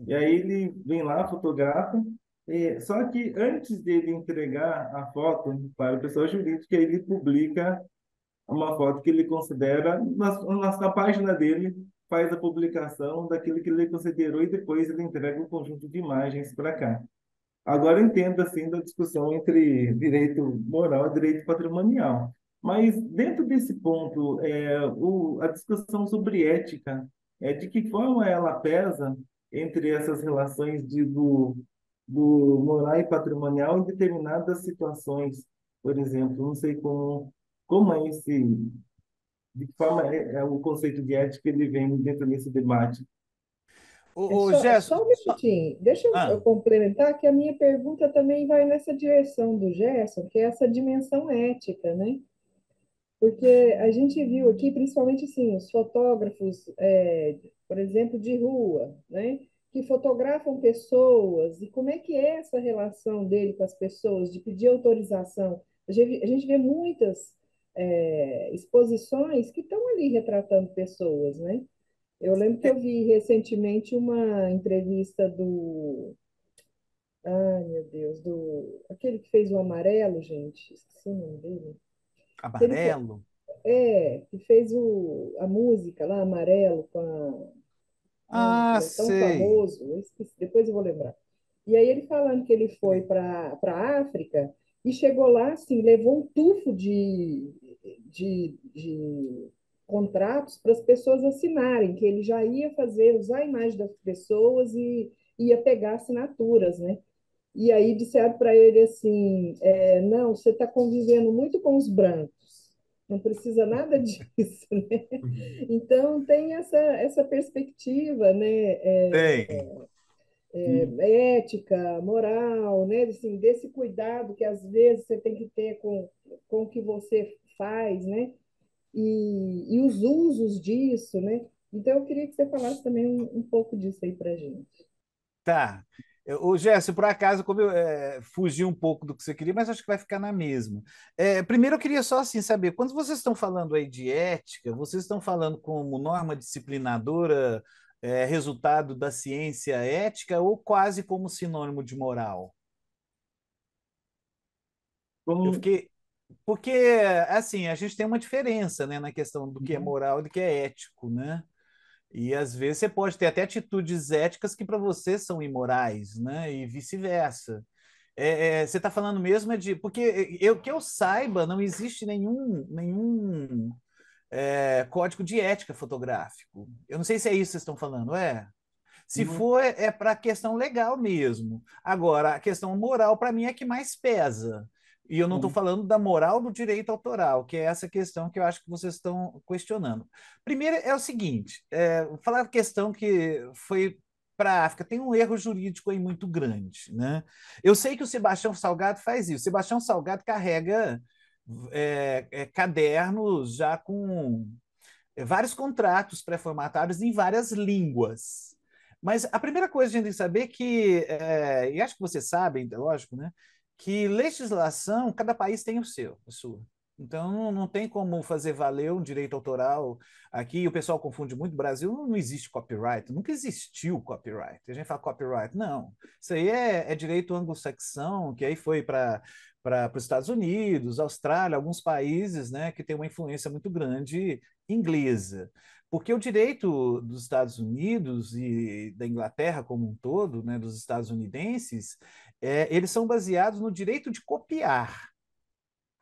E aí ele vem lá, fotografa, é, só que antes dele entregar a foto para a pessoa jurídica, ele publica uma foto que ele considera, na, na, na página dele, faz a publicação daquilo que ele considerou e depois ele entrega um conjunto de imagens para cá. Agora entenda assim da discussão entre direito moral e direito patrimonial. Mas dentro desse ponto, é, o, a discussão sobre ética, é, de que forma ela pesa entre essas relações de, do, do moral e patrimonial em determinadas situações, por exemplo, não sei como, como é esse, de que forma é, é o conceito de ética ele vem dentro desse debate. O, É o só, Gerson, só um minutinho. Deixa eu ah, eu complementar que a minha pergunta também vai nessa direção do Gerson, que é essa dimensão ética, né? Porque a gente viu aqui, principalmente assim, os fotógrafos, é, por exemplo, de rua, né? Que fotografam pessoas, e como é que é essa relação dele com as pessoas, de pedir autorização? A gente, a gente vê muitas, é, exposições que estão ali retratando pessoas, né? Eu lembro que eu vi recentemente uma entrevista do. Ai, meu Deus, do. Aquele que fez o amarelo, gente, esqueci o nome dele. Ele amarelo. é, que fez o, a música lá, Amarelo, com a. Ah, é tão sei. famoso, eu esqueci, depois eu vou lembrar. E aí ele falando que ele foi para para a África e chegou lá, assim, levou um tufo de, de, de contratos para as pessoas assinarem, que ele já ia fazer, usar a imagem das pessoas e ia pegar assinaturas, né? E aí disseram para ele assim, é, não, você está convivendo muito com os brancos, não precisa nada disso, né? Então tem essa, essa perspectiva, né? É, Tem. Hum, é, ética, moral, né? Assim, desse cuidado que às vezes você tem que ter com, com o que você faz, né? E, e os usos disso, né? Então eu queria que você falasse também um, um pouco disso aí para gente. Tá. O Gerson, por acaso, como eu é, fugi um pouco do que você queria, mas acho que vai ficar na mesma. É, primeiro, eu queria só assim saber, quando vocês estão falando aí de ética, vocês estão falando como norma disciplinadora, é, resultado da ciência ética, ou quase como sinônimo de moral? Eu Como, fiquei. Porque, assim, a gente tem uma diferença, né, na questão do que é uhum, moral e do que é ético, né? E às vezes você pode ter até atitudes éticas que para você são imorais, né? E vice-versa. É, é, você está falando mesmo é de. Porque eu, que eu saiba, não existe nenhum, nenhum é, código de ética fotográfico. Eu não sei se é isso que vocês estão falando, é? Se uhum, for, é, é para a questão legal mesmo. Agora, a questão moral, para mim, é que mais pesa. E eu não estou uhum, falando da moral do direito autoral, que é essa questão que eu acho que vocês estão questionando. Primeiro é o seguinte: é, vou falar da questão que foi para a África, tem um erro jurídico aí muito grande. Né? Eu sei que o Sebastião Salgado faz isso. O Sebastião Salgado carrega é, é, cadernos já com é, vários contratos pré-formatados em várias línguas. Mas a primeira coisa que a gente tem que saber é que, é, e acho que vocês sabem, é lógico, né, que legislação, cada país tem o seu, a sua. Então, não, tem como fazer valer um direito autoral aqui. O pessoal confunde muito. No Brasil não existe copyright, nunca existiu copyright. A gente fala copyright, não. Isso aí é, é direito anglo-saxão, que aí foi para os Estados Unidos, Austrália, alguns países né, que têm uma influência muito grande inglesa. Porque o direito dos Estados Unidos e da Inglaterra como um todo, né, dos estadunidenses, é, eles são baseados no direito de copiar.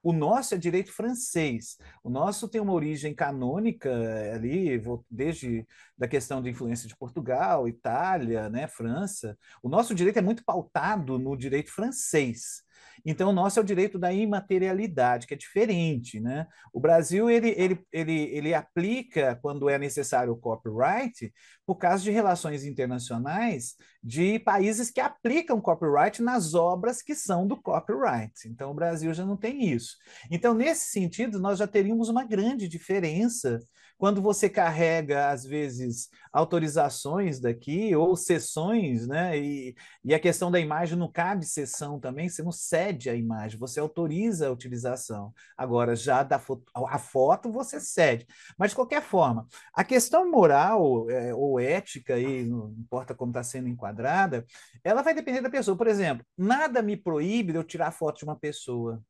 O nosso é direito francês. O nosso tem uma origem canônica ali, desde da questão de influência de Portugal, Itália, né, França. O nosso direito é muito pautado no direito francês. Então, o nosso é o direito da imaterialidade, que é diferente. Né? O Brasil ele, ele, ele, ele aplica, quando é necessário, o copyright, por causa de relações internacionais de países que aplicam copyright nas obras que são do copyright. Então, o Brasil já não tem isso. Então, nesse sentido, nós já teríamos uma grande diferença quando você carrega, às vezes, autorizações daqui ou sessões, né? E, e a questão da imagem não cabe sessão também, você não cede a imagem, você autoriza a utilização. Agora, já da foto, a foto você cede. Mas, de qualquer forma, a questão moral é, ou ética, aí, não importa como está sendo enquadrada, ela vai depender da pessoa. Por exemplo, nada me proíbe de eu tirar foto de uma pessoa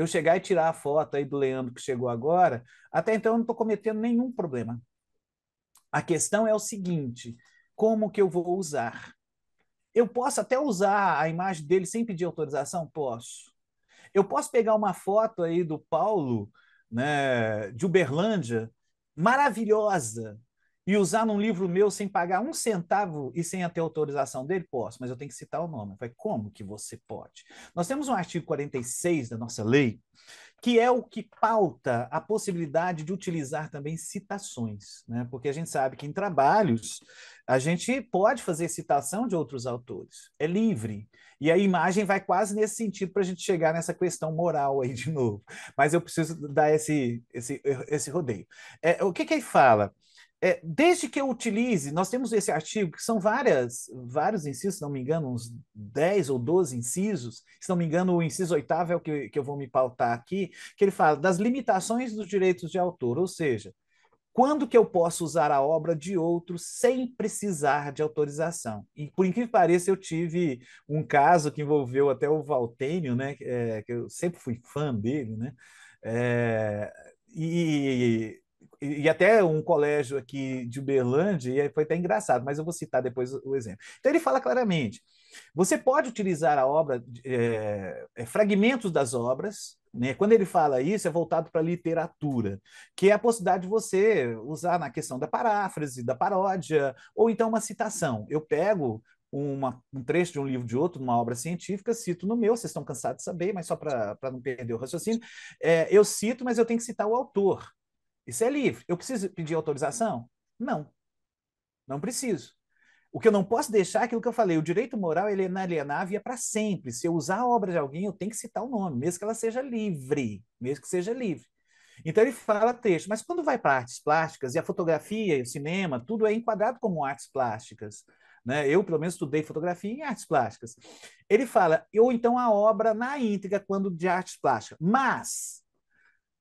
eu chegar e tirar a foto aí do Leandro que chegou agora, até então eu não estou cometendo nenhum problema. A questão é o seguinte: como que eu vou usar? Eu posso até usar a imagem dele sem pedir autorização? Posso. Eu posso pegar uma foto aí do Paulo, né, de Uberlândia, maravilhosa, e usar num livro meu sem pagar um centavo e sem ter autorização dele? Posso, mas eu tenho que citar o nome. Vai, como que você pode? Nós temos um artigo 46 da nossa lei, que é o que pauta a possibilidade de utilizar também citações, né? porque a gente sabe que em trabalhos a gente pode fazer citação de outros autores, é livre. E a imagem vai quase nesse sentido para a gente chegar nessa questão moral aí de novo. Mas eu preciso dar esse, esse, esse rodeio. É, o que, que ele fala? É, desde que eu utilize, nós temos esse artigo, que são várias, vários incisos, se não me engano, uns 10 ou 12 incisos, se não me engano, o inciso oitavo é o que, que eu vou me pautar aqui, que ele fala das limitações dos direitos de autor, ou seja, quando que eu posso usar a obra de outro sem precisar de autorização? E por incrível que pareça, eu tive um caso que envolveu até o Valtênio, né, é, que eu sempre fui fã dele, né, é, e e até um colégio aqui de Uberlândia, e foi até engraçado, mas eu vou citar depois o exemplo. Então ele fala claramente: você pode utilizar a obra, é, fragmentos das obras, né? quando ele fala isso, é voltado para a literatura, que é a possibilidade de você usar na questão da paráfrase, da paródia, ou então uma citação. Eu pego uma, um trecho de um livro de outro, numa obra científica, cito no meu, vocês estão cansados de saber, mas só para não perder o raciocínio, é, eu cito, mas eu tenho que citar o autor. Isso é livre. Eu preciso pedir autorização? Não. Não preciso. O que eu não posso deixar é aquilo que eu falei, o direito moral ele é inalienável e é para sempre. Se eu usar a obra de alguém, eu tenho que citar o nome, mesmo que ela seja livre, mesmo que seja livre. Então ele fala texto, mas quando vai para artes plásticas, e a fotografia o cinema, tudo é enquadrado como artes plásticas. Né? Eu, pelo menos, estudei fotografia em artes plásticas. Ele fala, ou então a obra na íntegra, quando de artes plásticas. Mas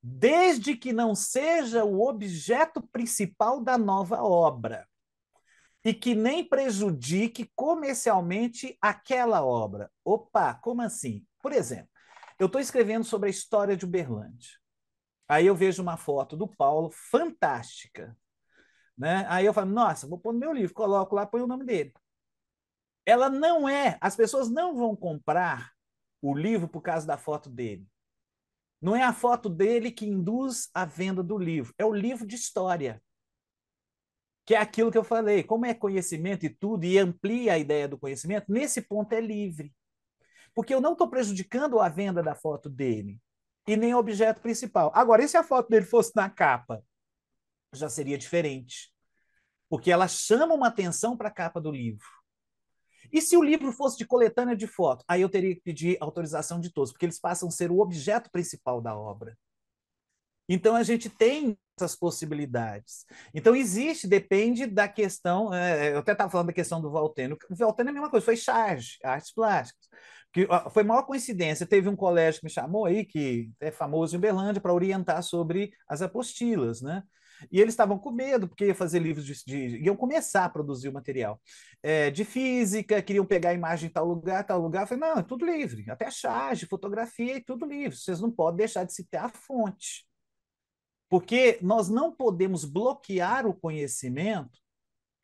desde que não seja o objeto principal da nova obra e que nem prejudique comercialmente aquela obra. Opa, como assim? Por exemplo, eu estou escrevendo sobre a história de Uberlândia. Aí eu vejo uma foto do Paulo fantástica. Né? Aí eu falo, nossa, vou pôr no meu livro, coloco lá, põe o nome dele. Ela não é, as pessoas não vão comprar o livro por causa da foto dele. Não é a foto dele que induz a venda do livro, é o livro de história. Que é aquilo que eu falei, como é conhecimento e tudo, e amplia a ideia do conhecimento, nesse ponto é livre. Porque eu não estou prejudicando a venda da foto dele, e nem o objeto principal. Agora, e se a foto dele fosse na capa? Já seria diferente. Porque ela chama uma atenção para a capa do livro. E se o livro fosse de coletânea de fotos? Aí eu teria que pedir autorização de todos, porque eles passam a ser o objeto principal da obra. Então a gente tem essas possibilidades. Então existe, depende da questão. É, eu até estava falando da questão do Valteno. O Valteno é a mesma coisa, foi charge, artes plásticas. Que, foi maior coincidência. Teve um colégio que me chamou aí, que é famoso em Berlândia, para orientar sobre as apostilas, né? E eles estavam com medo, porque ia fazer livros de, de iam começar a produzir o material é, de física, queriam pegar a imagem em tal lugar, tal lugar. Eu falei, não, é tudo livre, até charge, fotografia e tudo livre. Vocês não podem deixar de citar a fonte. Porque nós não podemos bloquear o conhecimento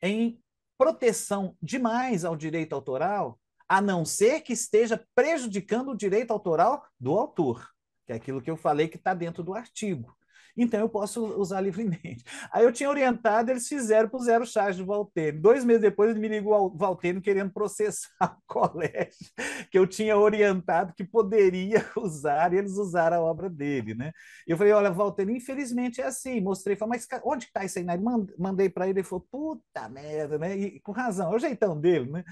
em proteção demais ao direito autoral, a não ser que esteja prejudicando o direito autoral do autor, que é aquilo que eu falei que está dentro do artigo então eu posso usar livremente. Aí eu tinha orientado, eles fizeram, puseram o charge do Valtênio. Dois meses depois ele me ligou ao Valtênio querendo processar o colégio, que eu tinha orientado que poderia usar, e eles usaram a obra dele, né? Eu falei, olha, Valtênio, infelizmente é assim. Mostrei, falei, mas onde está isso aí? Mandei para ele, ele falou, puta merda, né? E com razão, é o jeitão dele, né?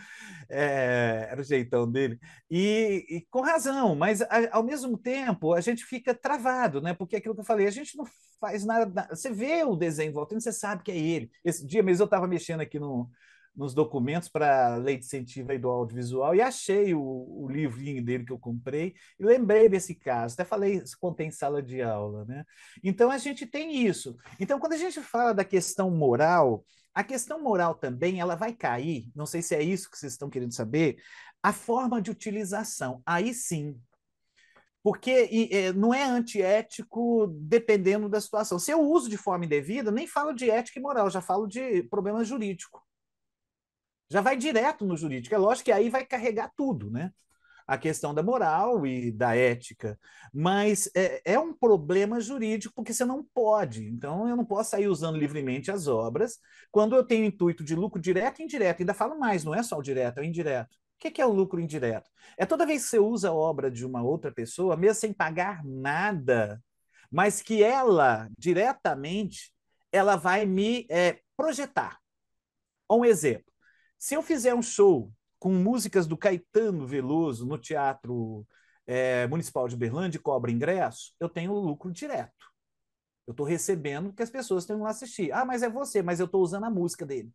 É, era o jeitão dele. E, e com razão, mas a, ao mesmo tempo a gente fica travado, né? Porque é aquilo que eu falei, a gente não faz nada. Você vê o desenho voltando, você sabe que é ele. Esse dia mesmo eu estava mexendo aqui no, nos documentos para a lei de incentivo aí do audiovisual e achei o, o, livrinho dele que eu comprei e lembrei desse caso. Até falei, contém sala de aula, né? Então a gente tem isso. Então quando a gente fala da questão moral, a questão moral também ela vai cair. Não sei se é isso que vocês estão querendo saber. A forma de utilização, aí sim, porque não é antiético dependendo da situação. Se eu uso de forma indevida, nem falo de ética e moral, já falo de problema jurídico. Já vai direto no jurídico. É lógico que aí vai carregar tudo, né? a questão da moral e da ética, mas é, é, um problema jurídico porque você não pode. Então, eu não posso sair usando livremente as obras quando eu tenho intuito de lucro direto e indireto. Ainda falo mais, não é só o direto, é o indireto. O que é o lucro indireto? É toda vez que você usa a obra de uma outra pessoa, mesmo sem pagar nada, mas que ela, diretamente, ela vai me é, projetar. Um exemplo. Se eu fizer um show com músicas do Caetano Veloso no Teatro é, Municipal de Berlândia e cobra ingresso, eu tenho lucro direto. Eu estou recebendo que as pessoas tenham lá assistir. Ah, mas é você, mas eu estou usando a música dele.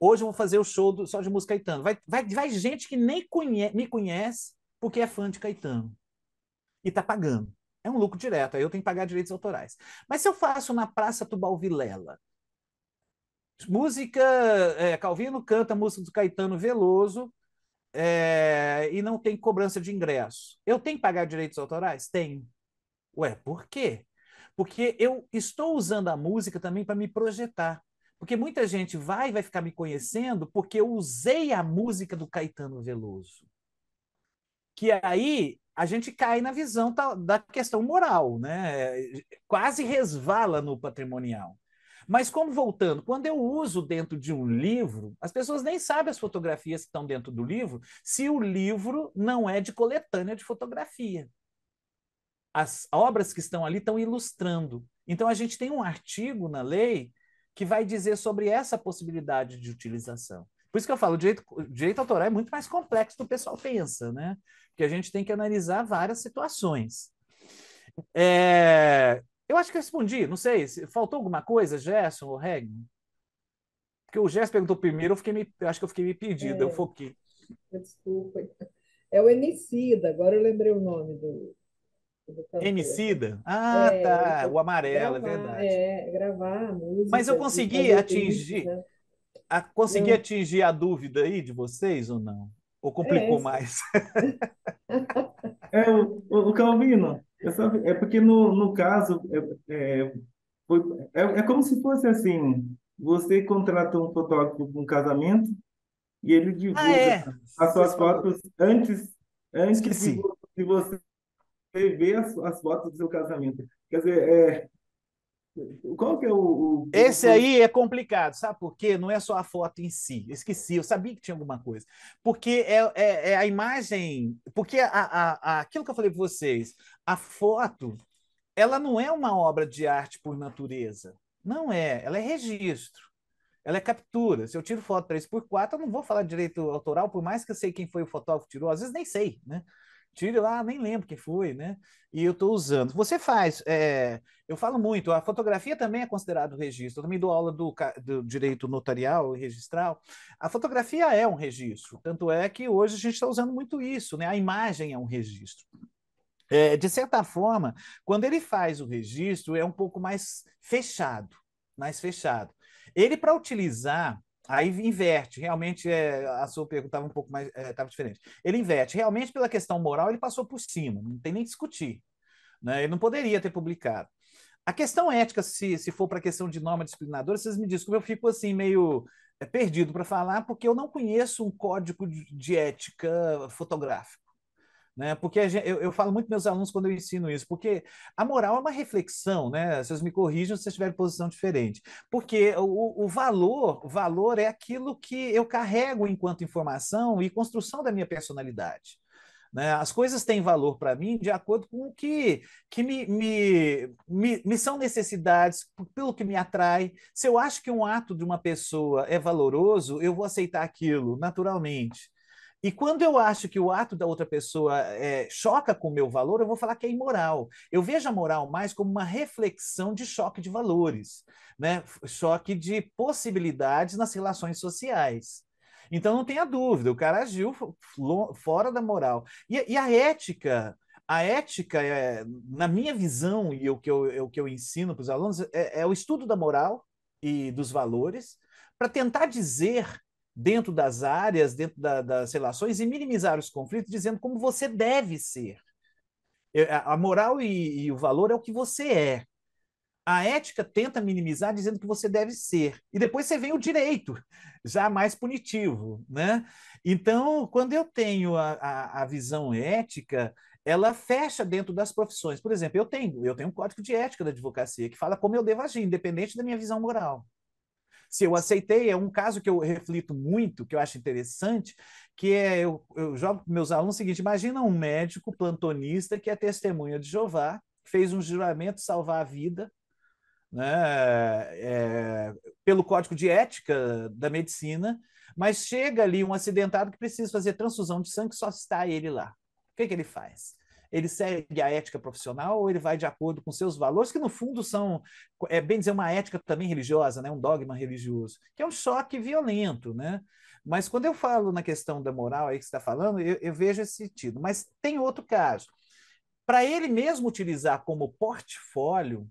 Hoje eu vou fazer o show do, só de música Caetano. Vai, vai, vai gente que nem conhe, me conhece porque é fã de Caetano. E está pagando. É um lucro direto, aí eu tenho que pagar direitos autorais. Mas se eu faço na Praça Tubal Vilela, música, é, Calvino canta música do Caetano Veloso é, e não tem cobrança de ingresso. Eu tenho que pagar direitos autorais? Tenho. Ué, por quê? Porque eu estou usando a música também para me projetar. Porque muita gente vai vai ficar me conhecendo porque eu usei a música do Caetano Veloso. Que aí a gente cai na visão da questão moral, né? quase resvala no patrimonial. Mas como voltando, quando eu uso dentro de um livro, as pessoas nem sabem as fotografias que estão dentro do livro, se o livro não é de coletânea de fotografia. As obras que estão ali estão ilustrando. Então a gente tem um artigo na lei que vai dizer sobre essa possibilidade de utilização. Por isso que eu falo, o direito, o direito autoral é muito mais complexo do que o pessoal pensa, né? Porque a gente tem que analisar várias situações. É, eu acho que eu respondi, não sei, faltou alguma coisa, Gerson ou Regno? Porque o Gerson perguntou primeiro, eu, fiquei me, eu acho que eu fiquei me pedido, é, eu foquei. Desculpa. É o Emicida, agora eu lembrei o nome do, Emicida? Ah, é, tá. O amarelo, é gravar, é verdade. É, gravar a música. Mas eu consegui atingir. Né? A, consegui não. atingir a dúvida aí de vocês ou não? Ou complicou é mais? é, o, o Calvino, só, é porque no, no caso, é, é, foi, é, é como se fosse assim: você contrata um fotógrafo para um casamento e ele divulga ah, é. as suas fotos antes, antes de, de você ver as, as fotos do seu casamento. Quer dizer, é, qual que é o, o, Esse aí é complicado, sabe por quê? Não é só a foto em si. Eu esqueci, eu sabia que tinha alguma coisa. Porque é, é, é a imagem. Porque a, a, a, aquilo que eu falei para vocês, a foto, ela não é uma obra de arte por natureza. Não é, ela é registro. Ela é captura. Se eu tiro foto 3x4, eu não vou falar direito autoral, por mais que eu sei quem foi o fotógrafo que tirou, às vezes nem sei, né? Tire lá, nem lembro quem foi, né? E eu estou usando. Você faz, é, eu falo muito, a fotografia também é considerado registro. Eu também dou aula do, do direito notarial e registral. A fotografia é um registro, tanto é que hoje a gente está usando muito isso, né? A imagem é um registro. É, de certa forma, quando ele faz o registro, é um pouco mais fechado, mais fechado. Ele, para utilizar Aí inverte, realmente é, a sua pergunta estava um pouco mais estava é, diferente. Ele inverte, realmente pela questão moral ele passou por cima, não tem nem discutir, né? Ele não poderia ter publicado. A questão ética, se, se for para a questão de norma disciplinadora, vocês me desculpem, eu fico assim meio é, perdido para falar, porque eu não conheço um código de, de ética fotográfico. Né? Porque gente, eu, eu, falo muito meus alunos quando eu ensino isso, porque a moral é uma reflexão, né? Vocês me corrijam se vocês tiverem posição diferente. Porque o, o valor, o valor é aquilo que eu carrego enquanto informação e construção da minha personalidade. Né? As coisas têm valor para mim de acordo com o que, que me, me, me, me, são necessidades, pelo que me atrai. Se eu acho que um ato de uma pessoa é valoroso, eu vou aceitar aquilo naturalmente. E quando eu acho que o ato da outra pessoa é, choca com o meu valor, eu vou falar que é imoral. Eu vejo a moral mais como uma reflexão de choque de valores, né? choque de possibilidades nas relações sociais. Então não tenha dúvida, o cara agiu fora da moral. E, e a ética, a ética, é, na minha visão, e o que eu, o que eu ensino para os alunos, é, é o estudo da moral e dos valores, para tentar dizer dentro das áreas, dentro da, das relações e minimizar os conflitos, dizendo como você deve ser. A moral e, e, o valor é o que você é. A ética tenta minimizar dizendo que você deve ser. E depois você vem o direito, já mais punitivo. Né? Então, quando eu tenho a, a, a visão ética, ela fecha dentro das profissões. Por exemplo, eu tenho, eu tenho um código de ética da advocacia que fala como eu devo agir, independente da minha visão moral. Se eu aceitei, é um caso que eu reflito muito, que eu acho interessante, que é, eu, eu jogo para meus alunos o seguinte, imagina um médico plantonista que é testemunha de Jeová, fez um juramento salvar a vida, né, é, pelo código de ética da medicina, mas chega ali um acidentado que precisa fazer transfusão de sangue, só está ele lá. O que, que ele faz? Ele segue a ética profissional ou ele vai de acordo com seus valores, que no fundo são, é bem dizer, uma ética também religiosa, né? um dogma religioso, que é um choque violento. Né? Mas quando eu falo na questão da moral aí que você está falando, eu, eu vejo esse sentido. Mas tem outro caso. Para ele mesmo utilizar como portfólio,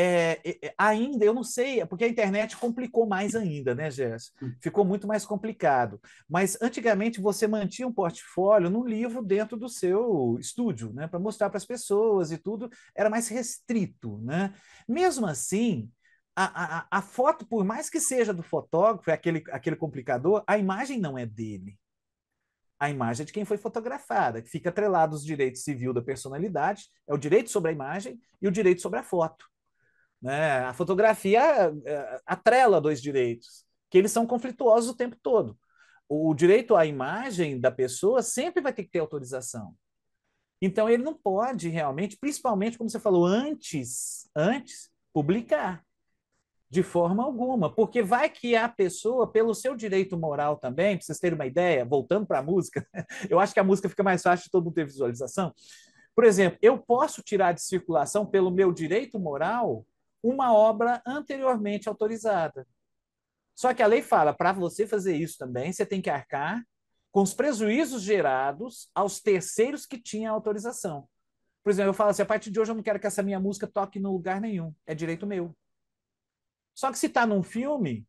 é, é, é, ainda, eu não sei, é porque a internet complicou mais ainda, né, Gerson? Hum. Ficou muito mais complicado. Mas antigamente você mantinha um portfólio num livro dentro do seu estúdio, né, para mostrar para as pessoas e tudo, era mais restrito, né? Mesmo assim, a, a, a foto, por mais que seja do fotógrafo, é aquele, aquele complicador, a imagem não é dele. A imagem é de quem foi fotografada, que fica atrelado os direitos civil da personalidade, é o direito sobre a imagem e o direito sobre a foto. Né? A fotografia é, atrela dois direitos, que eles são conflituosos o tempo todo. O direito à imagem da pessoa sempre vai ter que ter autorização. Então ele não pode realmente, principalmente como você falou antes, antes publicar de forma alguma, porque vai que a pessoa, pelo seu direito moral também, para vocês terem uma ideia, voltando para a música, eu acho que a música fica mais fácil de todo mundo ter visualização. Por exemplo, eu posso tirar de circulação, pelo meu direito moral, uma obra anteriormente autorizada. Só que a lei fala, para você fazer isso também, você tem que arcar com os prejuízos gerados aos terceiros que tinham autorização. Por exemplo, eu falo assim, a partir de hoje eu não quero que essa minha música toque no lugar nenhum, é direito meu. Só que se está num filme,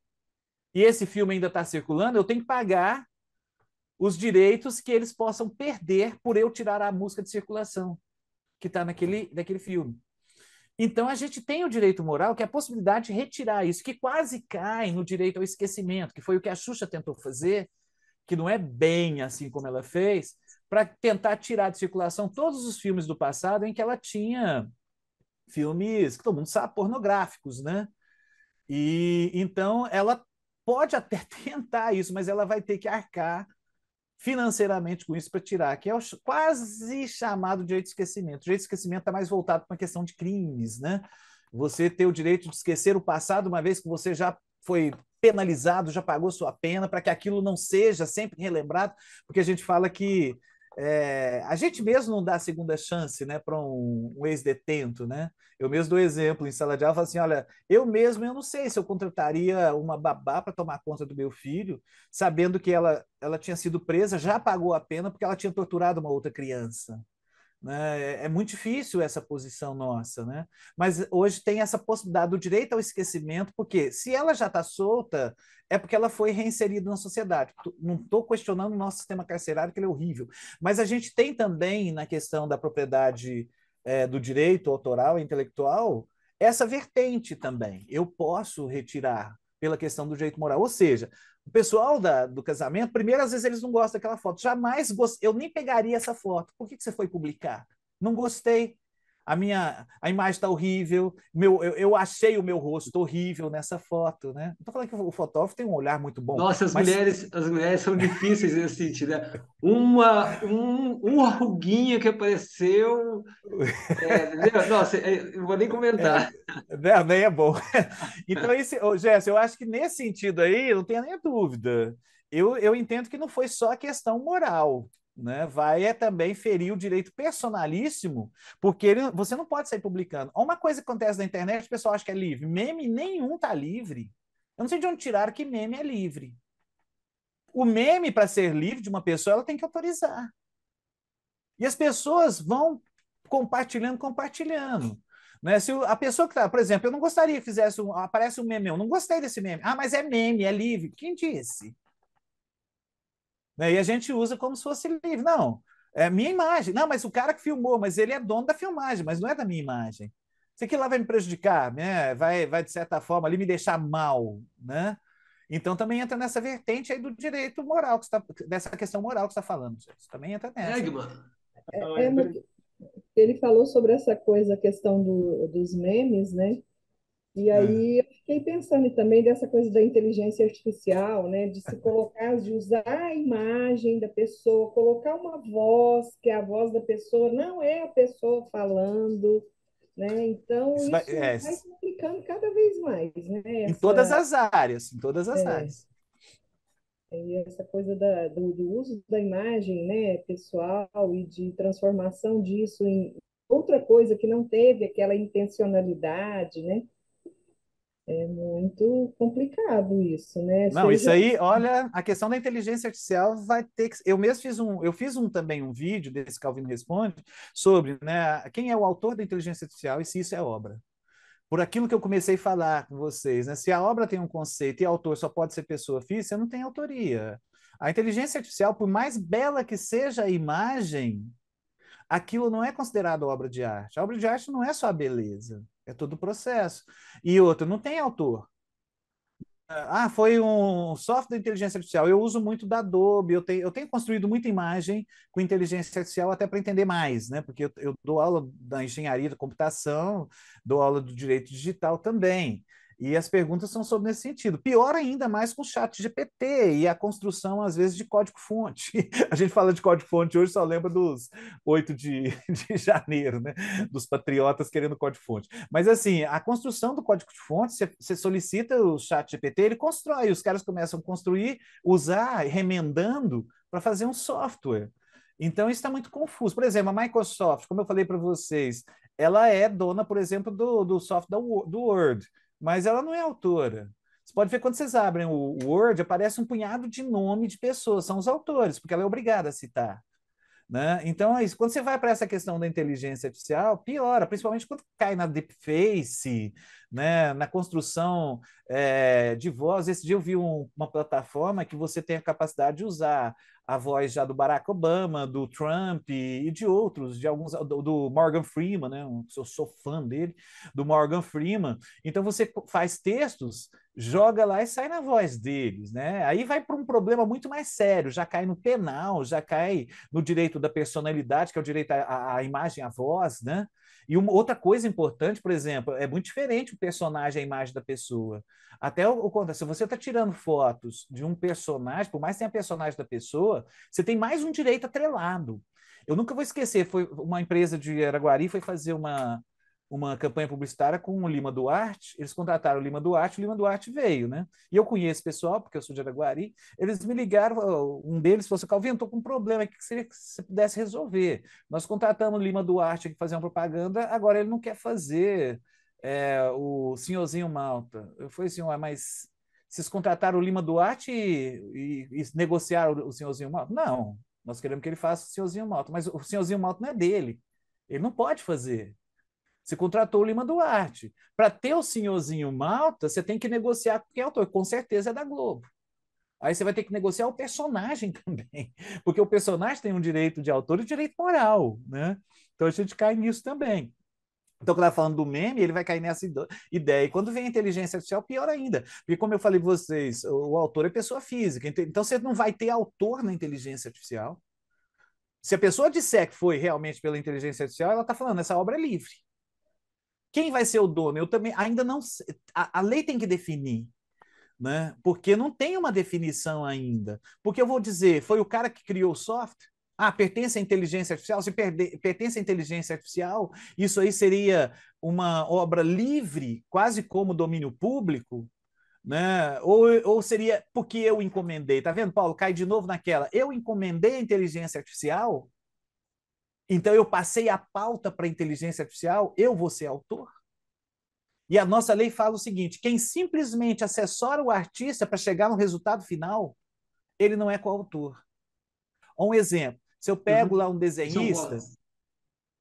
e esse filme ainda está circulando, eu tenho que pagar os direitos que eles possam perder por eu tirar a música de circulação que está naquele, naquele filme. Então, a gente tem o direito moral, que é a possibilidade de retirar isso, que quase cai no direito ao esquecimento, que foi o que a Xuxa tentou fazer, que não é bem assim como ela fez, para tentar tirar de circulação todos os filmes do passado em que ela tinha filmes, que todo mundo sabe, pornográficos, né? E então ela pode até tentar isso, mas ela vai ter que arcar financeiramente com isso para tirar, que é o quase chamado direito de esquecimento. O direito de esquecimento está mais voltado para uma questão de crimes, né? Você ter o direito de esquecer o passado, uma vez que você já foi penalizado, já pagou sua pena, para que aquilo não seja sempre relembrado, porque a gente fala que é, a gente mesmo não dá segunda chance né, para um, um ex-detento, né? Eu mesmo dou exemplo em sala de aula, falo assim, olha, eu mesmo eu não sei se eu contrataria uma babá para tomar conta do meu filho, sabendo que ela, ela tinha sido presa, já pagou a pena porque ela tinha torturado uma outra criança. Né? É, é muito difícil essa posição nossa, né? Mas hoje tem essa possibilidade do direito ao esquecimento, porque se ela já está solta, é porque ela foi reinserida na sociedade. Não estou questionando o nosso sistema carcerário, que ele é horrível. Mas a gente tem também, na questão da propriedade é, do direito autoral e intelectual, essa vertente também. Eu posso retirar pela questão do direito moral. Ou seja, o pessoal da, do casamento, primeiro, às vezes eles não gostam daquela foto. Jamais gostei, eu nem pegaria essa foto. Por que, que você foi publicar? Não gostei a minha a imagem está horrível, meu, eu, eu, achei o meu rosto horrível nessa foto, né? Estou falando que o fotógrafo tem um olhar muito bom. Nossa, as, mas... mulheres, as mulheres são difíceis nesse sentido, né? Uma, um, uma ruguinha que apareceu. É, nossa, é, eu vou nem comentar. É, nem é bom. Então, esse, oh, Jéssica, eu acho que nesse sentido aí, não tenha nem dúvida. Eu, eu entendo que não foi só a questão moral, né, vai é também ferir o direito personalíssimo, porque ele, você não pode sair publicando. Uma coisa que acontece na internet, o pessoal acha que é livre. Meme nenhum está livre. Eu não sei de onde tiraram que meme é livre. O meme, para ser livre de uma pessoa, ela tem que autorizar. E as pessoas vão compartilhando, compartilhando. Né? Se a pessoa que está, por exemplo, eu não gostaria que fizesse um, aparece um meme, eu não gostei desse meme. Ah, mas é meme, é livre. Quem disse? Né? E a gente usa como se fosse livre. Não, é minha imagem. Não, mas o cara que filmou, mas ele é dono da filmagem, mas não é da minha imagem. Isso aqui lá vai me prejudicar, né? vai, vai, de certa forma, ali me deixar mal. Né? Então também entra nessa vertente aí do direito moral, que está, dessa questão moral que você está falando. Isso também entra nessa. É, é, ele falou sobre essa coisa, a questão do, dos memes, né? E é. aí eu fiquei pensando também dessa coisa da inteligência artificial, né? De se colocar, de usar a imagem da pessoa, colocar uma voz, que é a voz da pessoa, não é a pessoa falando, né? Então isso, vai, é, vai se complicando cada vez mais, né? Essa, em todas as áreas, em todas as é, áreas. E essa coisa da, do, do uso da imagem, né, pessoal e de transformação disso em outra coisa que não teve aquela intencionalidade, né? É muito complicado isso, né? Não, Seja... isso aí, olha, a questão da inteligência artificial vai ter que. Eu mesmo fiz um, eu fiz um também um vídeo desse Calvino Responde sobre né, quem é o autor da inteligência artificial e se isso é obra. Por aquilo que eu comecei a falar com vocês, né? Se a obra tem um conceito e autor só pode ser pessoa física, não tem autoria. A inteligência artificial, por mais bela que seja a imagem, aquilo não é considerado obra de arte. A obra de arte não é só a beleza. É todo o processo. E outro, não tem autor. Ah, foi um software de inteligência artificial. Eu uso muito da Adobe, eu tenho, eu tenho construído muita imagem com inteligência artificial até para entender mais, né? Porque eu, eu, dou aula da engenharia da computação, dou aula do direito digital também. E as perguntas são sobre nesse sentido. Pior ainda mais com o chat GPT e a construção, às vezes, de código-fonte. A gente fala de código-fonte hoje, só lembra dos 8 de, de janeiro, né? Dos patriotas querendo código-fonte. Mas, assim, a construção do código-fonte, você, solicita o chat GPT, ele constrói, os caras começam a construir, usar, remendando para fazer um software. Então, isso está muito confuso. Por exemplo, a Microsoft, como eu falei para vocês, ela é dona, por exemplo, do, do software do Word mas ela não é autora. Você pode ver quando vocês abrem o Word, aparece um punhado de nome de pessoas, são os autores, porque ela é obrigada a citar. Né? Então, é isso. quando você vai para essa questão da inteligência artificial, piora, principalmente quando cai na deepface, né? na construção é, de voz. Esse dia eu vi um, uma plataforma que você tem a capacidade de usar a voz já do Barack Obama, do Trump e de outros, de alguns do, Morgan Freeman, né? Eu sou fã dele, do Morgan Freeman. Então você faz textos, joga lá e sai na voz deles, né? Aí vai para um problema muito mais sério, já cai no penal, já cai no direito da personalidade, que é o direito à, à imagem, à voz, né? E uma outra coisa importante, por exemplo, é muito diferente o personagem, a imagem da pessoa. Até o, o se você está tirando fotos de um personagem, por mais que tenha personagem da pessoa, você tem mais um direito atrelado. Eu nunca vou esquecer, foi uma empresa de Araguari foi fazer uma, uma campanha publicitária com o Lima Duarte, eles contrataram o Lima Duarte, o Lima Duarte veio, né? E eu conheço o pessoal, porque eu sou de Araguari, eles me ligaram, um deles falou assim, Calvin, estou com um problema que você, que você pudesse resolver. Nós contratamos o Lima Duarte aqui fazer uma propaganda, agora ele não quer fazer é, o senhorzinho Malta. Eu falei assim, mas vocês contrataram o Lima Duarte e, e, e negociaram o senhorzinho Malta? Não, nós queremos que ele faça o senhorzinho Malta, mas o senhorzinho Malta não é dele. Ele não pode fazer. Você contratou o Lima Duarte. Para ter o senhorzinho Malta, você tem que negociar com quem é autor. Com certeza é da Globo. Aí você vai ter que negociar o personagem também, porque o personagem tem um direito de autor e direito moral, né? Então a gente cai nisso também. Então, quando ela falando do meme, ele vai cair nessa ideia. E quando vem a inteligência artificial, pior ainda. Porque, como eu falei para vocês, o autor é pessoa física. Então, você não vai ter autor na inteligência artificial. Se a pessoa disser que foi realmente pela inteligência artificial, ela está falando, essa obra é livre. Quem vai ser o dono? Eu também ainda não. A, a lei tem que definir. Né? Porque não tem uma definição ainda. Porque eu vou dizer, foi o cara que criou o software? Ah, pertence à inteligência artificial? Se perde, pertence à inteligência artificial, isso aí seria uma obra livre, quase como domínio público? Né? Ou, ou seria porque eu encomendei? Tá vendo, Paulo? Cai de novo naquela. Eu encomendei a inteligência artificial? Então eu passei a pauta para a inteligência artificial, eu vou ser autor? E a nossa lei fala o seguinte: quem simplesmente assessora o artista para chegar no resultado final, ele não é coautor. Um exemplo: se eu pego uhum. lá um desenhista.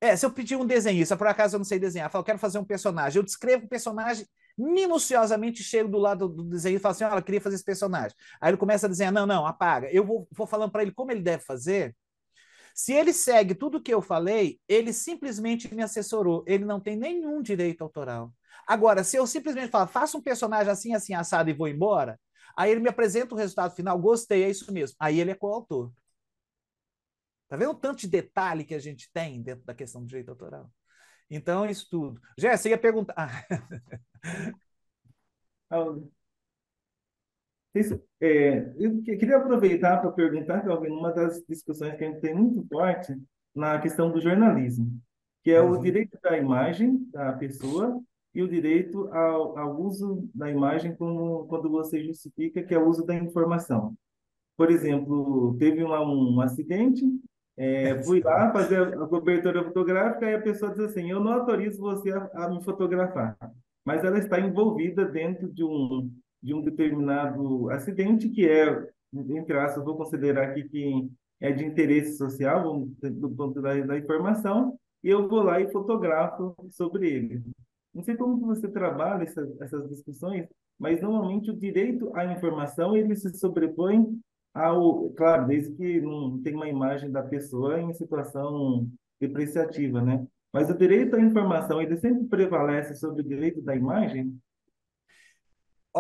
É, se eu pedir um desenhista, por acaso eu não sei desenhar, eu falo, quero fazer um personagem, eu descrevo o personagem minuciosamente, chego do lado do desenhista e falo assim: olha, eu queria fazer esse personagem. Aí ele começa a desenhar: não, não, apaga. Eu vou, vou falando para ele como ele deve fazer Se ele segue tudo o que eu falei, ele simplesmente me assessorou. Ele não tem nenhum direito autoral. Agora, se eu simplesmente falo, faça um personagem assim, assim, assado e vou embora, aí ele me apresenta o resultado final, gostei, é isso mesmo. Aí ele é coautor. Tá vendo o tanto de detalhe que a gente tem dentro da questão do direito autoral? Então, isso tudo. Jéssica, ia perguntar. É, eu queria aproveitar para perguntar, Calvin, uma das discussões que a gente tem muito forte na questão do jornalismo, que é o uhum. direito da imagem da pessoa e o direito ao, ao uso da imagem como, quando você justifica que é o uso da informação. Por exemplo, teve uma, um acidente, é, fui lá fazer a cobertura fotográfica e a pessoa diz assim, eu não autorizo você a, a me fotografar, mas ela está envolvida dentro de um de um determinado acidente que é, entre aspas, vou considerar aqui que é de interesse social, do ponto da, da informação, e eu vou lá e fotografo sobre ele. Não sei como você trabalha essa, essas discussões, mas normalmente o direito à informação ele se sobrepõe ao, claro, desde que não tem uma imagem da pessoa em situação depreciativa, né? Mas o direito à informação ele sempre prevalece sobre o direito da imagem?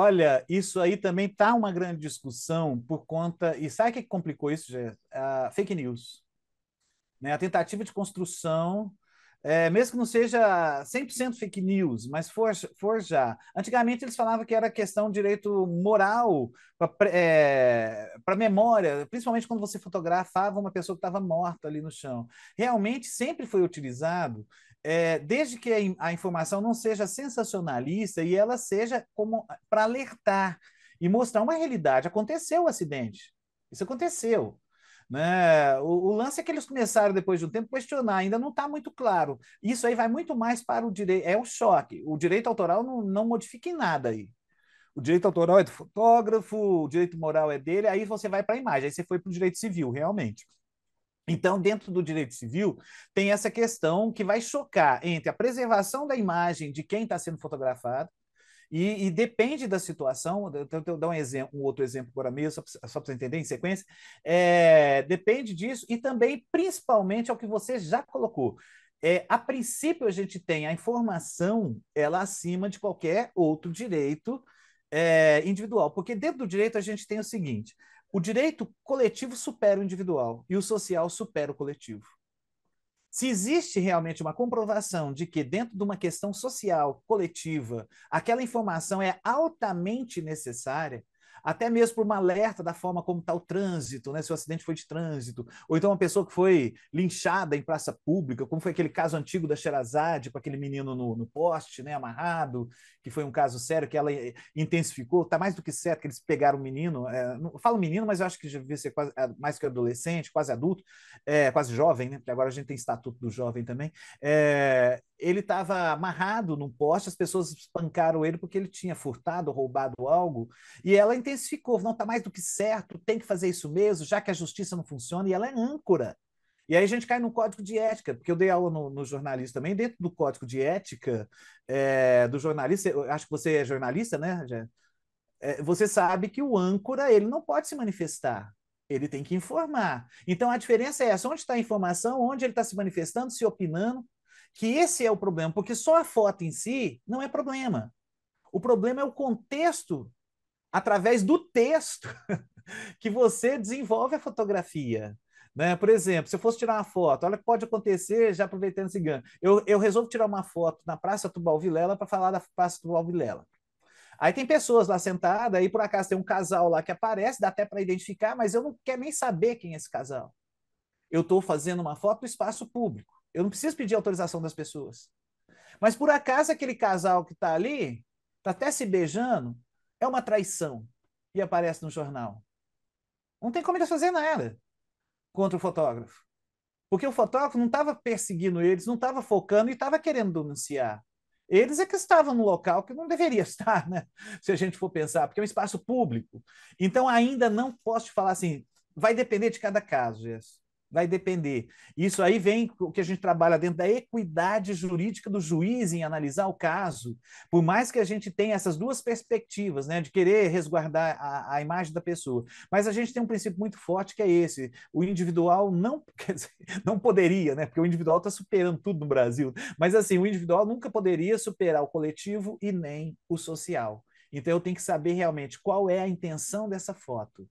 Olha, isso aí também está uma grande discussão por conta. E sabe o que complicou isso, Jé? A fake news. Né? A tentativa de construção, é, mesmo que não seja 100% fake news, mas for, for já. Antigamente eles falavam que era questão de direito moral para é, memória, principalmente quando você fotografava uma pessoa que estava morta ali no chão. Realmente sempre foi utilizado é, desde que a, informação não seja sensacionalista e ela seja como para alertar e mostrar uma realidade. Aconteceu o acidente, isso aconteceu. Né? O, o, lance é que eles começaram, depois de um tempo, questionar, ainda não está muito claro. Isso aí vai muito mais para o direito, é o choque. O direito autoral não, não modifica em nada aí. O direito autoral é do fotógrafo, o direito moral é dele, aí você vai para a imagem, aí você foi para o direito civil, realmente. Então, dentro do direito civil, tem essa questão que vai chocar entre a preservação da imagem de quem está sendo fotografado, e, e, depende da situação. Eu dar um, exemplo, um outro exemplo agora mesmo, só para você entender em sequência. É, depende disso, e também, principalmente, ao que você já colocou. É, a princípio, a gente tem a informação ela acima de qualquer outro direito é, individual, porque dentro do direito a gente tem o seguinte: o direito coletivo supera o individual e o social supera o coletivo. Se existe realmente uma comprovação de que, dentro de uma questão social coletiva, aquela informação é altamente necessária, até mesmo por uma alerta da forma como está o trânsito, né? se o acidente foi de trânsito, ou então uma pessoa que foi linchada em praça pública, como foi aquele caso antigo da Sherazade, com aquele menino no, no poste, né, amarrado, que foi um caso sério, que ela intensificou, está mais do que certo que eles pegaram o menino, é, não falo menino, mas eu acho que devia ser quase, é, mais que adolescente, quase adulto, é, quase jovem, né? porque agora a gente tem estatuto do jovem também, é, ele estava amarrado num poste, as pessoas espancaram ele porque ele tinha furtado, roubado algo, e ela intensificou, não está mais do que certo, tem que fazer isso mesmo, já que a justiça não funciona, e ela é âncora. E aí a gente cai no código de ética, porque eu dei aula no, no jornalismo também, dentro do código de ética é, do jornalista, acho que você é jornalista, né, é, você sabe que o âncora ele não pode se manifestar, ele tem que informar. Então a diferença é essa: onde está a informação, onde ele está se manifestando, se opinando, que esse é o problema, porque só a foto em si não é problema. O problema é o contexto, através do texto, que você desenvolve a fotografia. Né? Por exemplo, se eu fosse tirar uma foto, olha o que pode acontecer, já aproveitando esse ganho. Eu, eu resolvo tirar uma foto na Praça Tubal Vilela para falar da Praça Tubal Vilela. Aí tem pessoas lá sentadas, aí por acaso tem um casal lá que aparece, dá até para identificar, mas eu não quero nem saber quem é esse casal. Eu estou fazendo uma foto no espaço público. Eu não preciso pedir autorização das pessoas. Mas por acaso aquele casal que está ali, está até se beijando, é uma traição e aparece no jornal. Não tem como eles fazer nada contra o fotógrafo. Porque o fotógrafo não estava perseguindo eles, não estava focando e estava querendo denunciar. Eles é que estavam no local que não deveria estar, né? Se a gente for pensar, porque é um espaço público. Então, ainda não posso te falar assim, vai depender de cada caso, Jess. Vai depender. Isso aí vem o que a gente trabalha dentro da equidade jurídica do juiz em analisar o caso. Por mais que a gente tenha essas duas perspectivas, né, de querer resguardar a, a imagem da pessoa, mas a gente tem um princípio muito forte que é esse: o individual não, dizer, não poderia, né, porque o individual está superando tudo no Brasil, mas assim, o individual nunca poderia superar o coletivo e nem o social. Então eu tenho que saber realmente qual é a intenção dessa foto.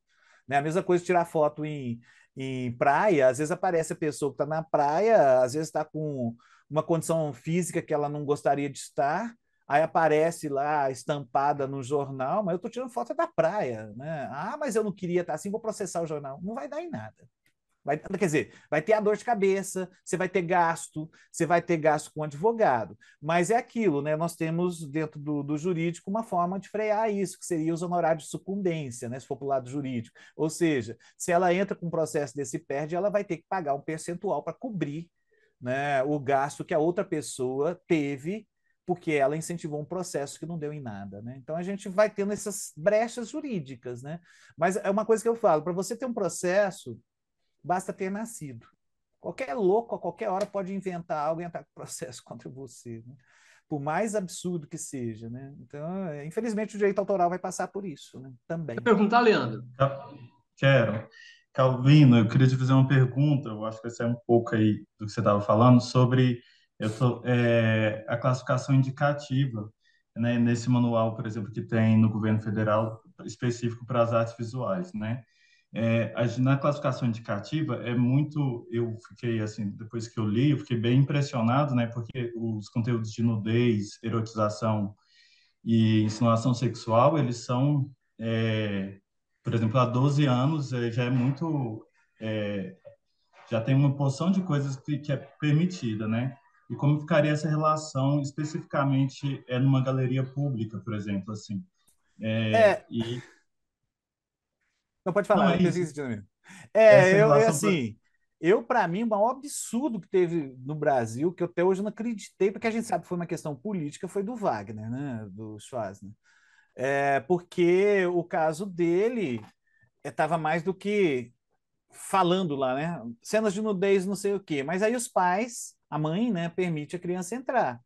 Né? A mesma coisa tirar foto em, em praia, às vezes aparece a pessoa que está na praia, às vezes está com uma condição física que ela não gostaria de estar, aí aparece lá estampada no jornal, mas eu estou tirando foto da praia, né? Ah, mas eu não queria estar assim, vou processar o jornal. Não vai dar em nada. Vai, quer dizer, vai ter a dor de cabeça, você vai ter gasto, você vai ter gasto com advogado. Mas é aquilo, né? Nós temos dentro do, do jurídico uma forma de frear isso, que seria os honorários de sucumbência, né? Se for para o lado jurídico. Ou seja, se ela entra com um processo desse perde, ela vai ter que pagar um percentual para cobrir né, o gasto que a outra pessoa teve porque ela incentivou um processo que não deu em nada, né? Então a gente vai tendo essas brechas jurídicas, né? Mas é uma coisa que eu falo, para você ter um processo, basta ter nascido. Qualquer louco, a qualquer hora, pode inventar algo e entrar com processo contra você, né? por mais absurdo que seja. Né? Então, é, infelizmente, o direito autoral vai passar por isso né? também. Quer perguntar, Leandro? Quero. Calvino, eu queria te fazer uma pergunta, eu acho que vai é um pouco aí do que você estava falando, sobre eu tô, é, a classificação indicativa, né, nesse manual, por exemplo, que tem no governo federal, específico para as artes visuais, né? É, na classificação indicativa é muito, eu fiquei assim, depois que eu li, eu fiquei bem impressionado, né, porque os conteúdos de nudez, erotização e insinuação sexual, eles são, é, por exemplo, há 12 anos é, já é muito, é, já tem uma porção de coisas que, que é permitida, né, e como ficaria essa relação especificamente é numa galeria pública, por exemplo, assim. É, é. E não, pode falar, não, é, isso. é eu, eu assim, eu, para mim, o maior absurdo que teve no Brasil, que eu até hoje não acreditei, porque a gente sabe que foi uma questão política, foi do Wagner, né? Do Schwarzenegger. É, porque o caso dele estava é, mais do que falando lá, né? Cenas de nudez, não sei o quê. Mas aí os pais, a mãe, né, permite a criança entrar.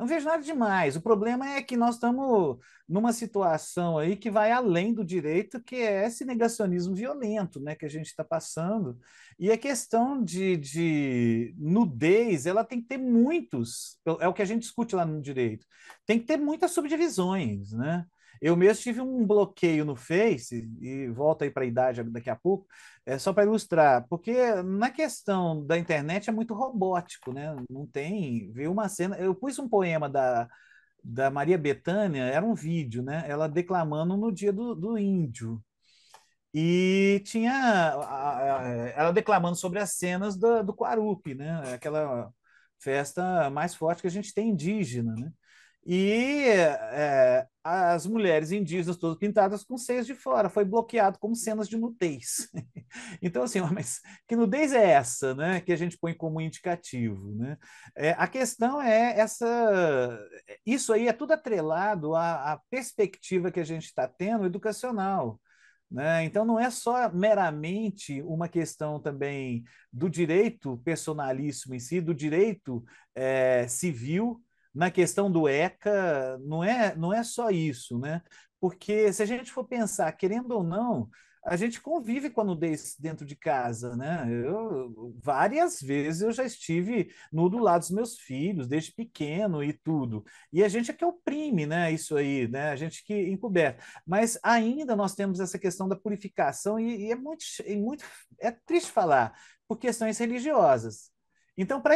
Não vejo nada demais. O problema é que nós estamos numa situação aí que vai além do direito, que é esse negacionismo violento né, que a gente está passando. E a questão de, de nudez, ela tem que ter muitos, é o que a gente discute lá no direito, tem que ter muitas subdivisões, né? Eu mesmo tive um bloqueio no Face, e volto aí para a idade daqui a pouco, é só para ilustrar, porque na questão da internet é muito robótico, né? Não tem. Viu uma cena. Eu pus um poema da, da Maria Bethânia, era um vídeo, né? Ela declamando no dia do, do índio. E tinha ela declamando sobre as cenas do, do Quarupi, né? Aquela festa mais forte que a gente tem indígena, né? E é, as mulheres indígenas todas pintadas com seios de fora, foi bloqueado como cenas de nudez. então, assim, mas que nudez é essa, né? Que a gente põe como indicativo, né? É, a questão é essa, isso aí é tudo atrelado à, à perspectiva que a gente está tendo educacional. Né? Então, não é só meramente uma questão também do direito personalíssimo em si, do direito é, civil, na questão do ECA, não é, não é só isso, né? Porque se a gente for pensar, querendo ou não, a gente convive com a nudez dentro de casa, né? Eu, várias vezes eu já estive nu do lado dos meus filhos, desde pequeno e tudo. E a gente é que oprime, né? Isso aí, né? A gente que encoberta. Mas ainda nós temos essa questão da purificação e, e é muito, é muito, é triste falar, por questões religiosas. Então, para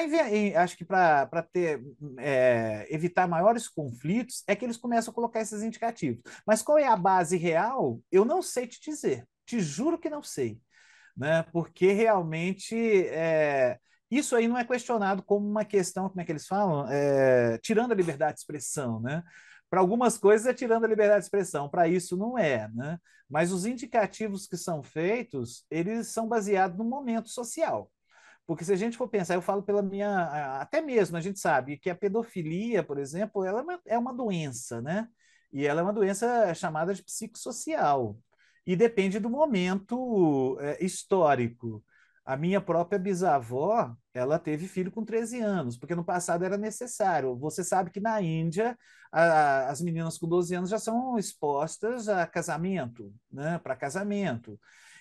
acho que para ter é, evitar maiores conflitos, é que eles começam a colocar esses indicativos. Mas qual é a base real? Eu não sei te dizer. Te juro que não sei. Né? Porque realmente é, isso aí não é questionado como uma questão, como é que eles falam? É, tirando a liberdade de expressão, né? Para algumas coisas é tirando a liberdade de expressão, para isso não é, né? Mas os indicativos que são feitos, eles são baseados no momento social. Porque se a gente for pensar, eu falo pela minha. Até mesmo a gente sabe que a pedofilia, por exemplo, ela é uma, é uma doença, né? E ela é uma doença chamada de psicossocial. E depende do momento é, histórico. A minha própria bisavó, ela teve filho com 13 anos, porque no passado era necessário. Você sabe que na Índia, a, as meninas com 12 anos já são expostas a casamento, né, para casamento.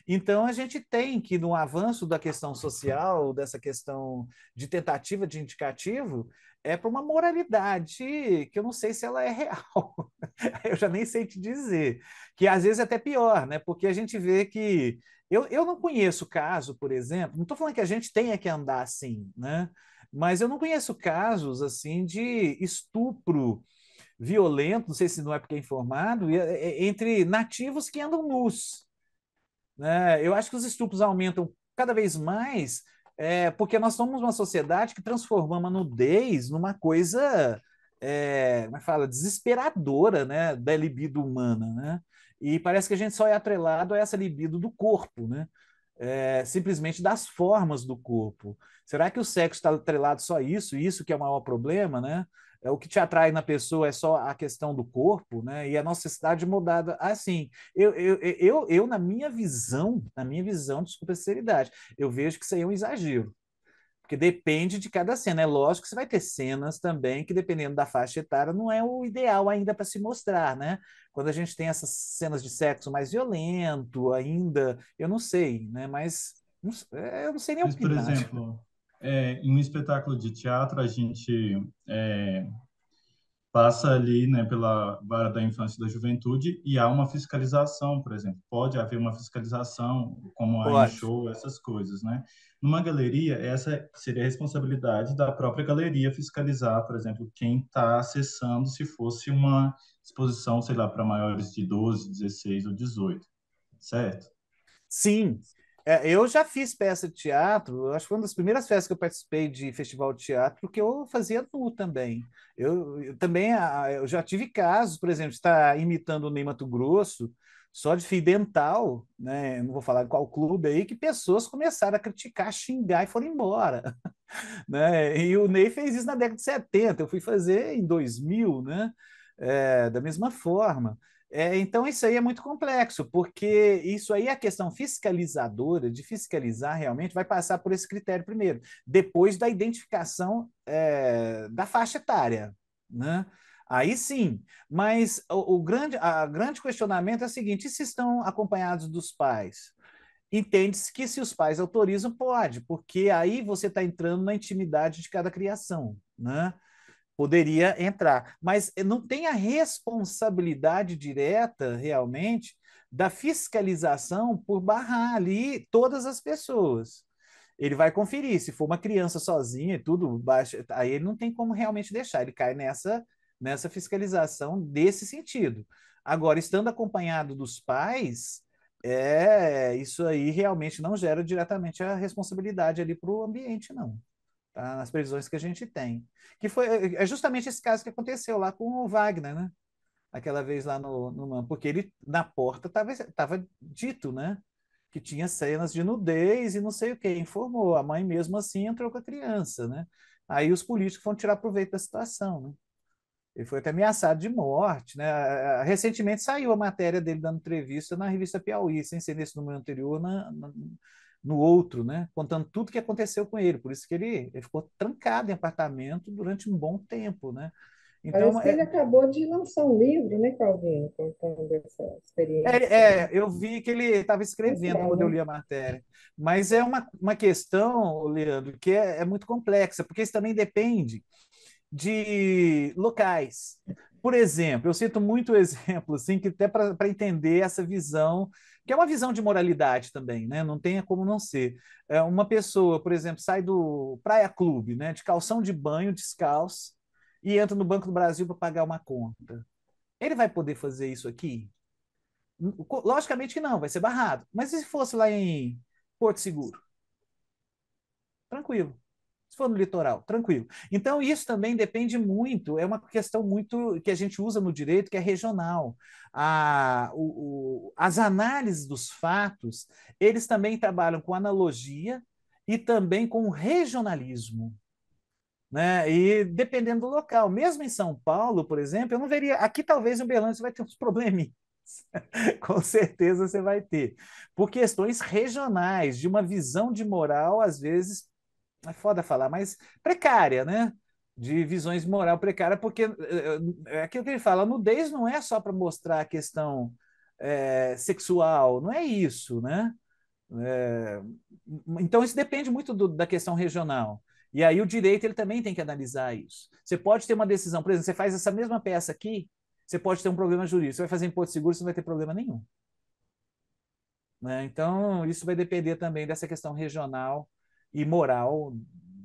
Então, a gente tem que, no avanço da questão social, dessa questão de tentativa de indicativo, é para uma moralidade que eu não sei se ela é real. eu já nem sei te dizer. Que às vezes é até pior, né? Porque a gente vê que. Eu, eu não conheço caso, por exemplo, não estou falando que a gente tenha que andar assim, né? Mas eu não conheço casos assim de estupro violento, não sei se não é porque é informado, é, é, entre nativos que andam nus. Né? Eu acho que os estupros aumentam cada vez mais é, porque nós somos uma sociedade que transformamos a nudez numa coisa, é, como é fala, desesperadora, né, da libido humana, né? E parece que a gente só é atrelado a essa libido do corpo, né? É, simplesmente das formas do corpo. Será que o sexo está atrelado só a isso? Isso que é o maior problema, né? É, o que te atrai na pessoa é só a questão do corpo, né? E a nossa cidade mudada assim. Eu, eu, eu, eu, na minha visão, na minha visão, desculpa a sinceridade, eu vejo que isso aí é um exagero. Porque depende de cada cena. É lógico que você vai ter cenas também que, dependendo da faixa etária, não é o ideal ainda para se mostrar, né? Quando a gente tem essas cenas de sexo mais violento, ainda, eu não sei, né? Mas não, eu não sei nem Mas, opinar. Por exemplo, é, em um espetáculo de teatro, a gente é, passa ali né, pela vara da infância e da juventude e há uma fiscalização, por exemplo. Pode haver uma fiscalização, como a show, essas coisas, né? Numa galeria, essa seria a responsabilidade da própria galeria fiscalizar, por exemplo, quem está acessando se fosse uma exposição, sei lá, para maiores de 12, 16 ou 18, certo? Sim, é, eu já fiz peça de teatro, acho que foi uma das primeiras festas que eu participei de festival de teatro, porque eu fazia nu também. Eu, eu também eu já tive casos, por exemplo, estar imitando o Ney Mato Grosso, só de fio dental, né? não vou falar qual clube aí, que pessoas começaram a criticar, xingar e foram embora. né? E o Ney fez isso na década de 70, eu fui fazer em 2000, né? É, da mesma forma. É, então, isso aí é muito complexo, porque isso aí, é a questão fiscalizadora, de fiscalizar realmente, vai passar por esse critério primeiro, depois da identificação é, da faixa etária. Né? Aí sim, mas o, o grande, a grande questionamento é o seguinte: se estão acompanhados dos pais? Entende-se que se os pais autorizam, pode, porque aí você está entrando na intimidade de cada criação. Né? Poderia entrar, mas não tem a responsabilidade direta, realmente, da fiscalização por barrar ali todas as pessoas. Ele vai conferir, se for uma criança sozinha e tudo, aí ele não tem como realmente deixar, ele cai nessa, nessa fiscalização desse sentido. Agora, estando acompanhado dos pais, é isso aí realmente não gera diretamente a responsabilidade ali para o ambiente, não tá? nas previsões que a gente tem. Que foi é justamente esse caso que aconteceu lá com o Wagner, né? Aquela vez lá no, no porque ele na porta estava dito, né? Que tinha cenas de nudez e não sei o que, informou. A mãe mesmo assim entrou com a criança, né? Aí os políticos foram tirar proveito da situação, né? Ele foi até ameaçado de morte, né? Recentemente saiu a matéria dele dando entrevista na revista Piauí, sem ser nesse número anterior, na, na no outro, né? Contando tudo que aconteceu com ele. Por isso que ele, ele ficou trancado em apartamento durante um bom tempo, né? Então, Parece que é... ele acabou de lançar um livro, né, Calvino, contando essa experiência. É, é eu vi que ele estava escrevendo é, quando eu li a matéria. Mas é uma, uma questão, Leandro, que é, é muito complexa, porque isso também depende de locais. Por exemplo, eu cito muito exemplo, assim, que até para entender essa visão que é uma visão de moralidade também, né? Não tem como não ser. É uma pessoa, por exemplo, sai do Praia Clube, né? De calção de banho, descalço, e entra no Banco do Brasil para pagar uma conta. Ele vai poder fazer isso aqui? Logicamente que não, vai ser barrado. Mas e se fosse lá em Porto Seguro? Tranquilo. Se for no litoral, tranquilo. Então, isso também depende muito, é uma questão muito que a gente usa no direito, que é regional. A, o, o, as análises dos fatos, eles também trabalham com analogia e também com regionalismo. Né? E dependendo do local, mesmo em São Paulo, por exemplo, eu não veria. Aqui talvez em Uberlândia você vai ter uns probleminhas. Com certeza você vai ter. Por questões regionais, de uma visão de moral, às vezes, é foda falar, mas precária, né? De visões moral precária, porque eh, é aquilo que ele fala, a nudez não é só para mostrar a questão é, sexual, não é isso, né? É, então, isso depende muito do, da questão regional. E aí o direito ele também tem que analisar isso. Você pode ter uma decisão, por exemplo, você faz essa mesma peça aqui, você pode ter um problema jurídico. Você vai fazer imposto seguro, você não vai ter problema nenhum. Né? Então, isso vai depender também dessa questão regional e moral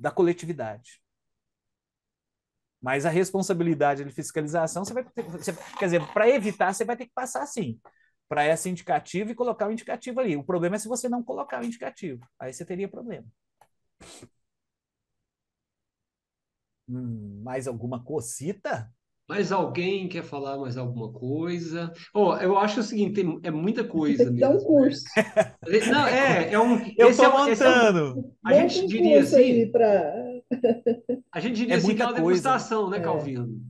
da coletividade. Mas a responsabilidade de fiscalização, você vai ter, você, quer dizer, para evitar, você vai ter que passar assim, para essa indicativa e colocar o indicativo ali. O problema é se você não colocar o indicativo. Aí você teria problema. Hum, mais alguma cocita? Mais alguém quer falar mais alguma coisa? Oh, eu acho o seguinte, tem, é muita coisa Tem que dar um mesmo. curso. Não, é, é um. Eu esse é estou um- esse é um- montando. a gente diria assim, para. a gente diria É assim que é uma coisa. degustação, né, É. Calvino?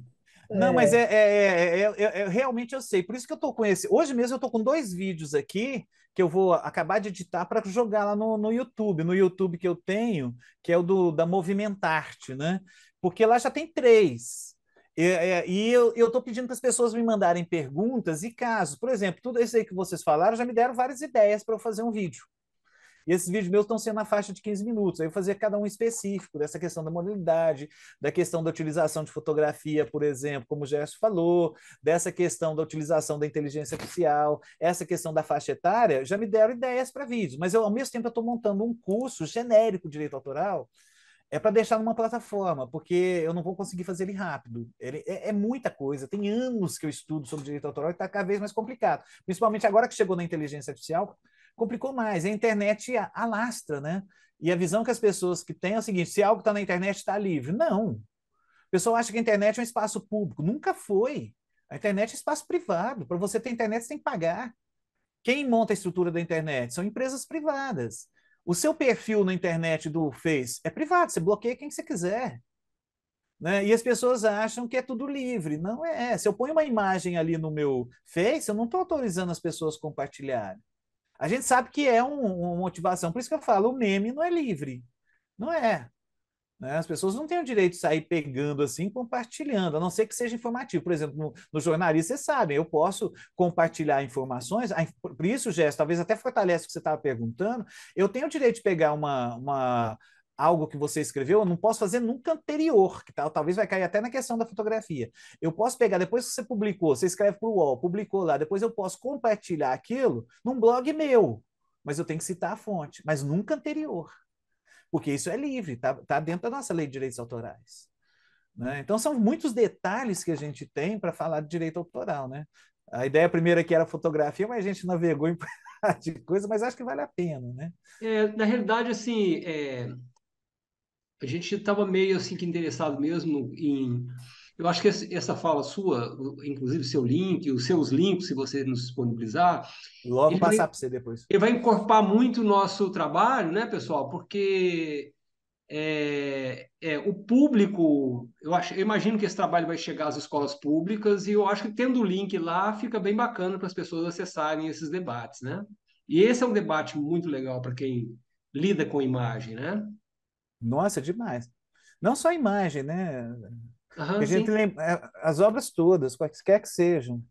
Não, mas é, é- é- é- é- é- realmente eu sei. Por isso que eu estou com esse. Hoje mesmo eu estou com dois vídeos aqui que eu vou acabar de editar para jogar lá no, no YouTube. No YouTube que eu tenho, que é o do, da Movimentarte, né? Porque lá já tem três. E, é, e eu estou pedindo para as pessoas me mandarem perguntas e casos. Por exemplo, tudo isso aí que vocês falaram já me deram várias ideias para eu fazer um vídeo. E esses vídeos meus estão sendo na faixa de 15 minutos. Aí eu fazer cada um específico dessa questão da modalidade, da questão da utilização de fotografia, por exemplo, como o Gerson falou, dessa questão da utilização da inteligência artificial, essa questão da faixa etária, já me deram ideias para vídeos. Mas eu, ao mesmo tempo, estou montando um curso genérico de direito autoral é para deixar numa plataforma, porque eu não vou conseguir fazer ele rápido. Ele é, é muita coisa. Tem anos que eu estudo sobre direito autoral e está cada vez mais complicado. Principalmente agora que chegou na inteligência artificial, complicou mais. A internet alastra, né? E a visão que as pessoas que têm é o seguinte: se algo está na internet, está livre. Não. O pessoal acha que a internet é um espaço público. Nunca foi. A internet é espaço privado. Para você ter internet, você tem que pagar. Quem monta a estrutura da internet? São empresas privadas. O seu perfil na internet do Face é privado, você bloqueia quem você quiser. Né? E as pessoas acham que é tudo livre. Não é. Se eu ponho uma imagem ali no meu Face, eu não estou autorizando as pessoas a compartilharem. A gente sabe que é um- uma motivação. Por isso que eu falo, o meme não é livre. Não é. Né? As pessoas não têm o direito de sair pegando assim, compartilhando, a não ser que seja informativo. Por exemplo, no, no jornalista, vocês sabem, eu posso compartilhar informações, por isso, Jéssica, talvez até fortalece o que você estava perguntando, eu tenho o direito de pegar uma, uma, algo que você escreveu, eu não posso fazer nunca anterior, que tal, talvez vai cair até na questão da fotografia. Eu posso pegar, depois que você publicou, você escreve para o UOL, publicou lá, depois eu posso compartilhar aquilo num blog meu, mas eu tenho que citar a fonte, mas nunca anterior porque isso é livre, está tá dentro da nossa lei de direitos autorais. Né? Então, são muitos detalhes que a gente tem para falar de direito autoral. Né? A ideia primeira aqui era fotografia, mas a gente navegou em de coisa, mas acho que vale a pena. Né? É, na realidade, assim, é, a gente estava meio assim que interessado mesmo em. Eu acho que esse- essa fala sua, inclusive o seu link, os seus links, se você nos disponibilizar, Logo passar para você depois. ele vai encorpar muito o nosso trabalho, né, pessoal? Porque é, é, o público, eu, acho, eu imagino que esse trabalho vai chegar às escolas públicas e eu acho que tendo o link lá fica bem bacana para as pessoas acessarem esses debates, né? E esse é um debate muito legal para quem lida com imagem, né? Nossa, demais. Não só imagem, né? Aham, a gente lembra, é, as obras todas, quaisquer que sejam.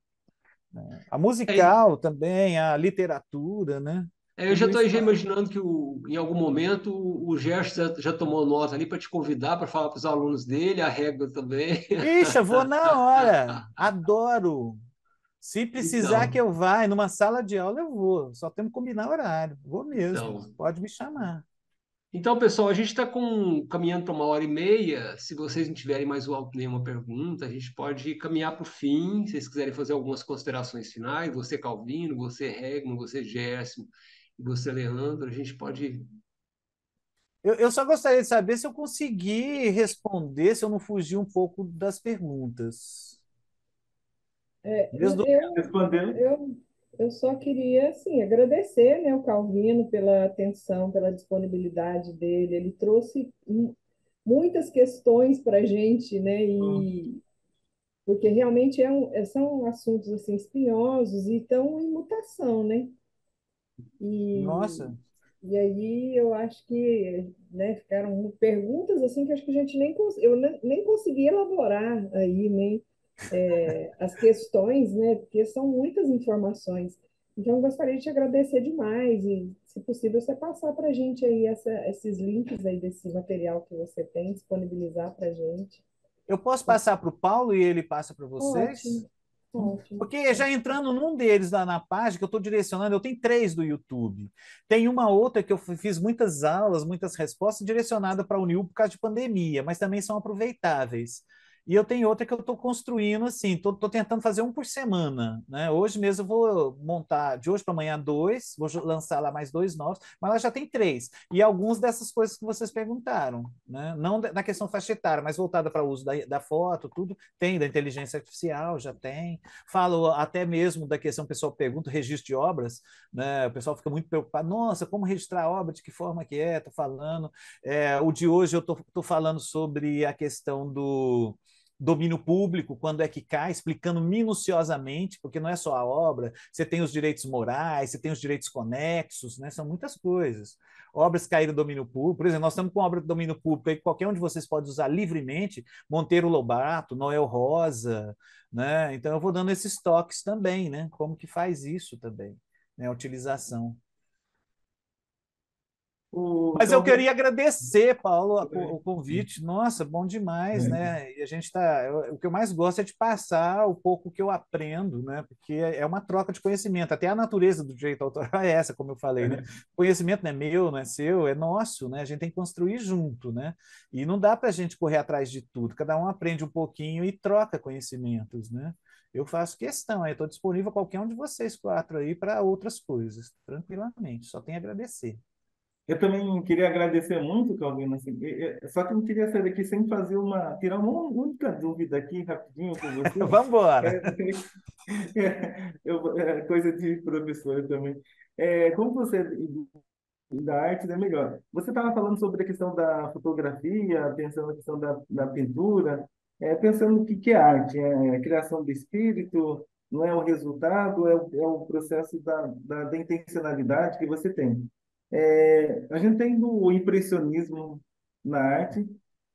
né? A musical também, a literatura, né? É, eu já estou imaginando que o, em algum momento o Gerson já, já tomou nota ali para te convidar para falar para os alunos dele, a régua também. Ixi, eu vou na hora. Adoro. Se precisar Então. que eu vá numa sala de aula, eu vou. Só temos que combinar horário. Vou mesmo. Então. Pode me chamar. Então, pessoal, a gente está caminhando para uma hora e meia. Se vocês não tiverem mais o- nenhuma pergunta, a gente pode caminhar para o fim. Se vocês quiserem fazer algumas considerações finais, você, Calvino, você, Regman, você, Gerson, e você, Leandro, a gente pode. Eu, eu só gostaria de saber se eu consegui responder, se eu não fugi um pouco das perguntas. É, o- eu, Respondeu? eu, eu só queria, assim, agradecer, né, o Calvino pela atenção, pela disponibilidade dele. Ele trouxe mu- muitas questões para a gente, né, e, porque realmente é um, é, são assuntos assim espinhosos e estão em mutação, né? E, Nossa. E aí eu acho que né, ficaram perguntas assim que acho que a gente nem eu nem, consegui elaborar aí nem é, as questões, né? Porque são muitas informações. Então eu gostaria de te agradecer demais e, se possível, você passar para a gente aí essa, esses links aí desse material que você tem, disponibilizar para a gente. Eu posso passar para o Paulo e ele passa para vocês? Ótimo. Ótimo. Porque já entrando num deles lá na página, que eu estou direcionando, eu tenho três do YouTube. Tem uma outra que eu fiz muitas aulas, muitas respostas direcionadas para o Unil por causa de pandemia, mas também são aproveitáveis. E eu tenho outra que eu estou construindo assim, estou tentando fazer um por semana. Né? Hoje mesmo eu vou montar, de hoje para amanhã, dois, vou lançar lá mais dois novos, mas ela já tem três. E alguns dessas coisas que vocês perguntaram, né? não na questão faixa etária, mas voltada para o uso da, da foto, tudo tem, da inteligência artificial, já tem. Falo até mesmo da questão, o pessoal pergunta, registro de obras, né? o pessoal fica muito preocupado, nossa, como registrar a obra, de que forma que é, estou falando. É, o de hoje eu estou falando sobre a questão do domínio público, quando é que cai, explicando minuciosamente, porque não é só a obra, você tem os direitos morais, você tem os direitos conexos, né? são muitas coisas. Obras caíram do domínio público, por exemplo, nós estamos com obra do domínio público aí, qualquer um de vocês pode usar livremente, Monteiro Lobato, Noel Rosa, né? então eu vou dando esses toques também, né? como que faz isso também, né? a utilização. O, Mas eu queria agradecer, Paulo, o convite. Nossa, bom demais, é. né? E a gente está. O que eu mais gosto é de passar o pouco que eu aprendo, né? Porque é uma troca de conhecimento. Até a natureza do direito autoral é essa, como eu falei, né? O conhecimento não é meu, não é seu, é nosso, né? A gente tem que construir junto, né? E não dá para a gente correr atrás de tudo. Cada um aprende um pouquinho e troca conhecimentos, né? Eu faço questão, estou disponível a qualquer um de vocês quatro aí para outras coisas, tranquilamente. Só tenho a agradecer. Eu também queria agradecer muito, Calvino, assim, só que eu queria sair daqui sem fazer uma, tirar uma única dúvida aqui rapidinho com você. Vamos embora. É, eu, é, coisa de professor também. É, como você da arte é melhor. Você estava falando sobre a questão da fotografia, pensando na questão da, da pintura, é, pensando o que, que é arte, é a criação do espírito, não é o resultado, é o, é o processo da, da, da intencionalidade que você tem. É, a gente tem o impressionismo na arte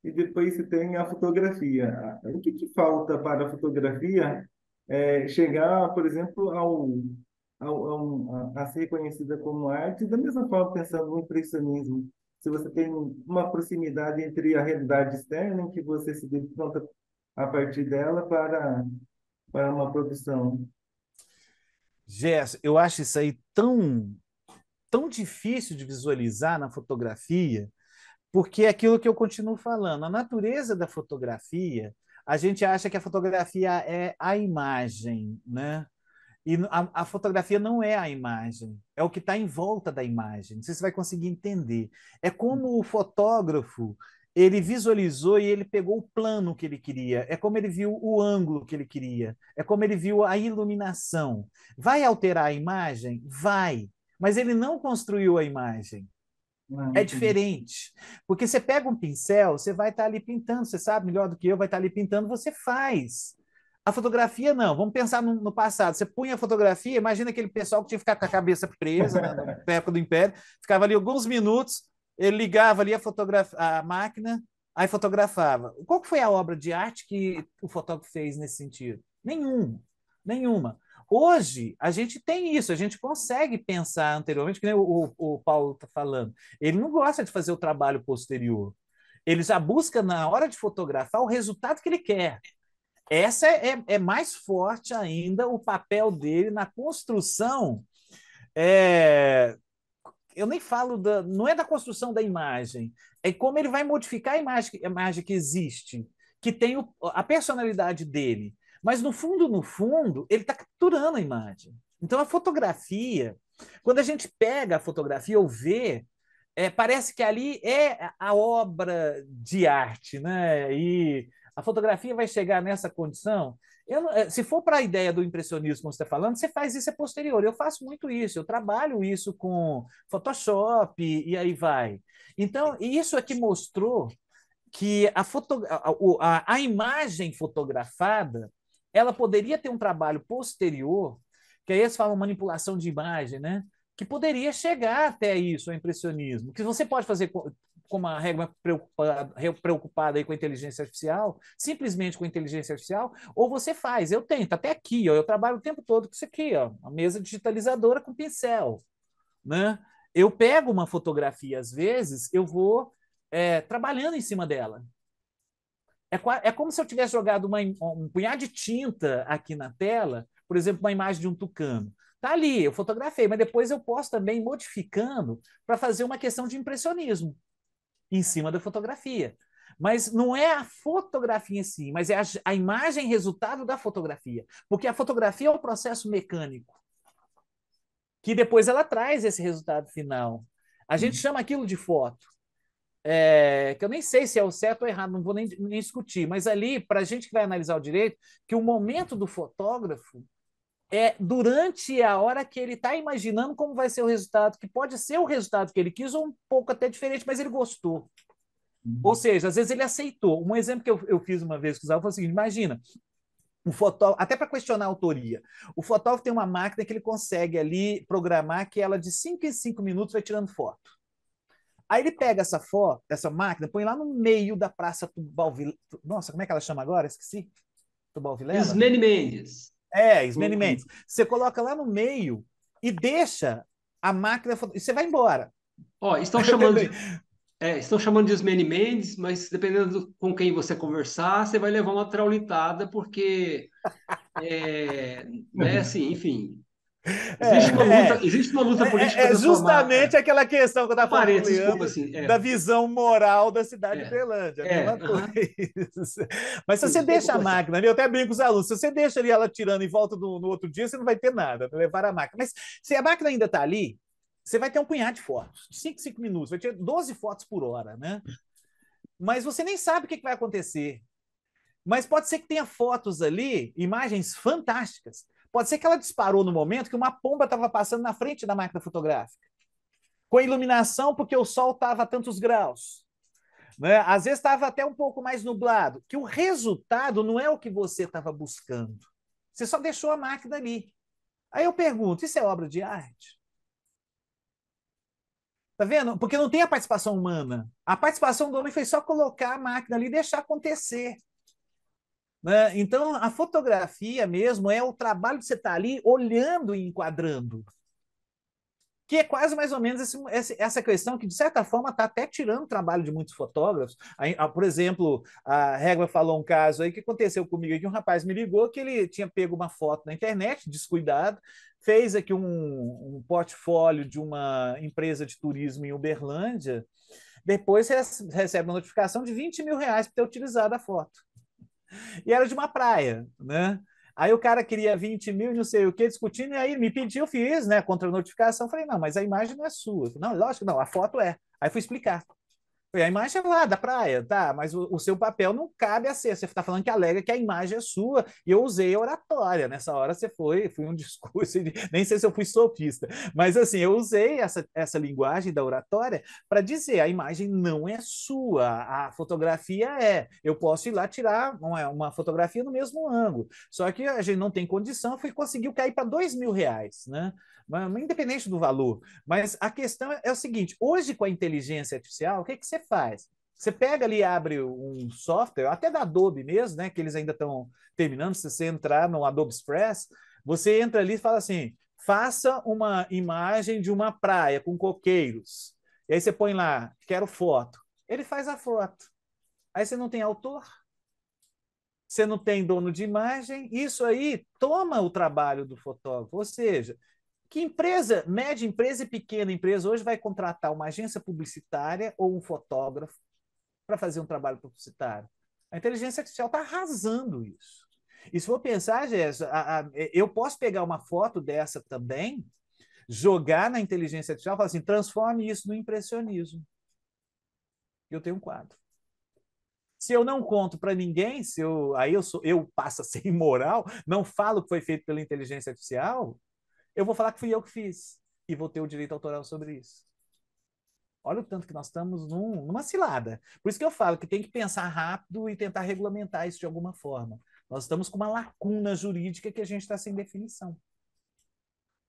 e depois se tem a fotografia. O que, que falta para a fotografia é, chegar, por exemplo, ao, ao, ao, a, a ser reconhecida como arte, da mesma forma pensando no impressionismo. Se você tem uma proximidade entre a realidade externa, em que você se confronta a partir dela para, para uma produção. Jess, eu acho isso aí tão tão difícil de visualizar na fotografia, porque é aquilo que eu continuo falando, a natureza da fotografia, a gente acha que a fotografia é a imagem, né? E a, a fotografia não é a imagem, é o que está em volta da imagem. Não sei se você vai conseguir entender. É como o fotógrafo ele visualizou e ele pegou o plano que ele queria, é como ele viu o ângulo que ele queria, é como ele viu a iluminação. Vai alterar a imagem? Vai mas ele não construiu a imagem. Não, é diferente. Porque você pega um pincel, você vai estar ali pintando, você sabe melhor do que eu, vai estar ali pintando, você faz. A fotografia, não. Vamos pensar no, no passado. Você punha a fotografia, imagina aquele pessoal que tinha que ficar com a cabeça presa né, na época do Império, ficava ali alguns minutos, ele ligava ali a, a máquina, aí fotografava. Qual foi a obra de arte que o fotógrafo fez nesse sentido? Nenhum, nenhuma. Hoje, a gente tem isso, a gente consegue pensar anteriormente, que nem o, o, Paulo está falando. Ele não gosta de fazer o trabalho posterior. Ele já busca, na hora de fotografar, o resultado que ele quer. Essa é, é, é mais forte ainda o papel dele na construção. É, eu nem falo da. Não é da construção da imagem, é como ele vai modificar a imagem, a imagem que existe, que tem o, a personalidade dele. Mas no fundo, no fundo, ele está capturando a imagem. Então a fotografia, quando a gente pega a fotografia ou vê, é, parece que ali é a obra de arte, né? E a fotografia vai chegar nessa condição. Eu, é, se for para a ideia do impressionismo que você está falando, você faz isso a posterior. Eu faço muito isso, eu trabalho isso com Photoshop e aí vai. Então, isso é que mostrou que a, foto, a, a, a imagem fotografada ela poderia ter um trabalho posterior, que aí eles falam manipulação de imagem, né? Que poderia chegar até isso, o impressionismo. Que você pode fazer com uma regra preocupada, preocupada aí com a inteligência artificial, simplesmente com a inteligência artificial, ou você faz. Eu tento, até aqui, ó, eu trabalho o tempo todo com isso aqui, ó, uma mesa digitalizadora com pincel. Né? Eu pego uma fotografia, às vezes, eu vou é, trabalhando em cima dela. É, é como se eu tivesse jogado uma, um punhado de tinta aqui na tela, por exemplo, uma imagem de um tucano. Tá ali, eu fotografei, mas depois eu posso também modificando para fazer uma questão de impressionismo em cima da fotografia. Mas não é a fotografia em si, mas é a, a imagem resultado da fotografia. Porque a fotografia é o processo mecânico que depois ela traz esse resultado final. A gente uhum. chama aquilo de foto. É, que eu nem sei se é o certo ou errado, não vou nem, nem discutir, mas ali, para a gente que vai analisar o direito, que o momento do fotógrafo é durante a hora que ele está imaginando como vai ser o resultado, que pode ser o resultado que ele quis ou um pouco até diferente, mas ele gostou. Uhum. Ou seja, às vezes ele aceitou. Um exemplo que eu, eu fiz uma vez com o Zé foi o seguinte: imagina, um fotógrafo, até para questionar a autoria. O fotógrafo tem uma máquina que ele consegue ali programar que ela de 5 em 5 minutos vai tirando foto. Aí ele pega essa foto, essa máquina, põe lá no meio da Praça Tubalvilela. Nossa, como é que ela chama agora? Esqueci. Tubalvilela? Ismene Mendes. É, Ismene uhum. Mendes. Você coloca lá no meio e deixa a máquina. E você vai embora. Ó, estão chamando de, é, estão chamando de Osmani Mendes, mas dependendo do, com quem você conversar, você vai levar uma traulitada, porque é, né, assim, enfim. Existe uma é, luta, é, existe uma luta política. É, é justamente aquela questão que eu estava falando desculpa, assim, é. da visão moral da cidade de Berlândia. É, -huh. Mas se você deixa a máquina ali, eu até brinco com os alunos, se você deixa ali ela tirando e volta no, no outro dia, você não vai ter nada, levar a máquina. Mas se a máquina ainda está ali, você vai ter um punhado de fotos, 5, 5 minutos, vai ter 12 fotos por hora, né? Mas você nem sabe o que vai acontecer. Mas pode ser que tenha fotos ali, imagens fantásticas. Pode ser que ela disparou no momento que uma pomba estava passando na frente da máquina fotográfica. Com a iluminação, porque o sol estava a tantos graus. Né? Às vezes estava até um pouco mais nublado. Que o resultado não é o que você estava buscando. Você só deixou a máquina ali. Aí eu pergunto: isso é obra de arte? Tá vendo? Porque não tem a participação humana. A participação do homem foi só colocar a máquina ali e deixar acontecer. Né? Então, a fotografia mesmo é o trabalho de você estar ali olhando e enquadrando. Que é quase mais ou menos esse, essa questão que, de certa forma, está até tirando o trabalho de muitos fotógrafos. Por exemplo, a Régua falou um caso aí que aconteceu comigo que um rapaz me ligou que ele tinha pego uma foto na internet, descuidado, fez aqui um, um portfólio de uma empresa de turismo em Uberlândia, depois recebe uma notificação de 20 mil reais por ter utilizado a foto. E era de uma praia, né? Aí o cara queria 20 mil, não sei o que, discutindo, e aí me pediu, fiz, né, contra a notificação. Falei, não, mas a imagem não é sua. Não, lógico, não, a foto é. Aí fui explicar. A imagem é lá da praia, tá? Mas o, o seu papel não cabe a ser. Você está falando que alega que a imagem é sua e eu usei oratória. Nessa hora você foi, foi um discurso, nem sei se eu fui sofista, mas assim, eu usei essa, essa linguagem da oratória para dizer a imagem não é sua, a fotografia é. Eu posso ir lá tirar uma, uma fotografia no mesmo ângulo. Só que a gente não tem condição, fui conseguiu cair para dois mil reais, né? independente do valor. Mas a questão é o seguinte: hoje, com a inteligência artificial, o que, que você faz? Você pega ali, abre um software, até da Adobe mesmo, né? Que eles ainda estão terminando. Se você entrar no Adobe Express, você entra ali e fala assim: faça uma imagem de uma praia com coqueiros. E aí você põe lá, quero foto. Ele faz a foto. Aí você não tem autor, você não tem dono de imagem, isso aí toma o trabalho do fotógrafo. Ou seja, que empresa, média empresa e pequena empresa, hoje vai contratar uma agência publicitária ou um fotógrafo para fazer um trabalho publicitário? A inteligência artificial está arrasando isso. E se for pensar, Jéssica, eu posso pegar uma foto dessa também, jogar na inteligência artificial e falar assim: transforme isso no impressionismo. Eu tenho um quadro. Se eu não conto para ninguém, se eu, aí eu, sou, eu passo a ser imoral, não falo que foi feito pela inteligência artificial, eu vou falar que fui eu que fiz e vou ter o direito autoral sobre isso. Olha o tanto que nós estamos num, numa cilada. Por isso que eu falo que tem que pensar rápido e tentar regulamentar isso de alguma forma. Nós estamos com uma lacuna jurídica que a gente está sem definição.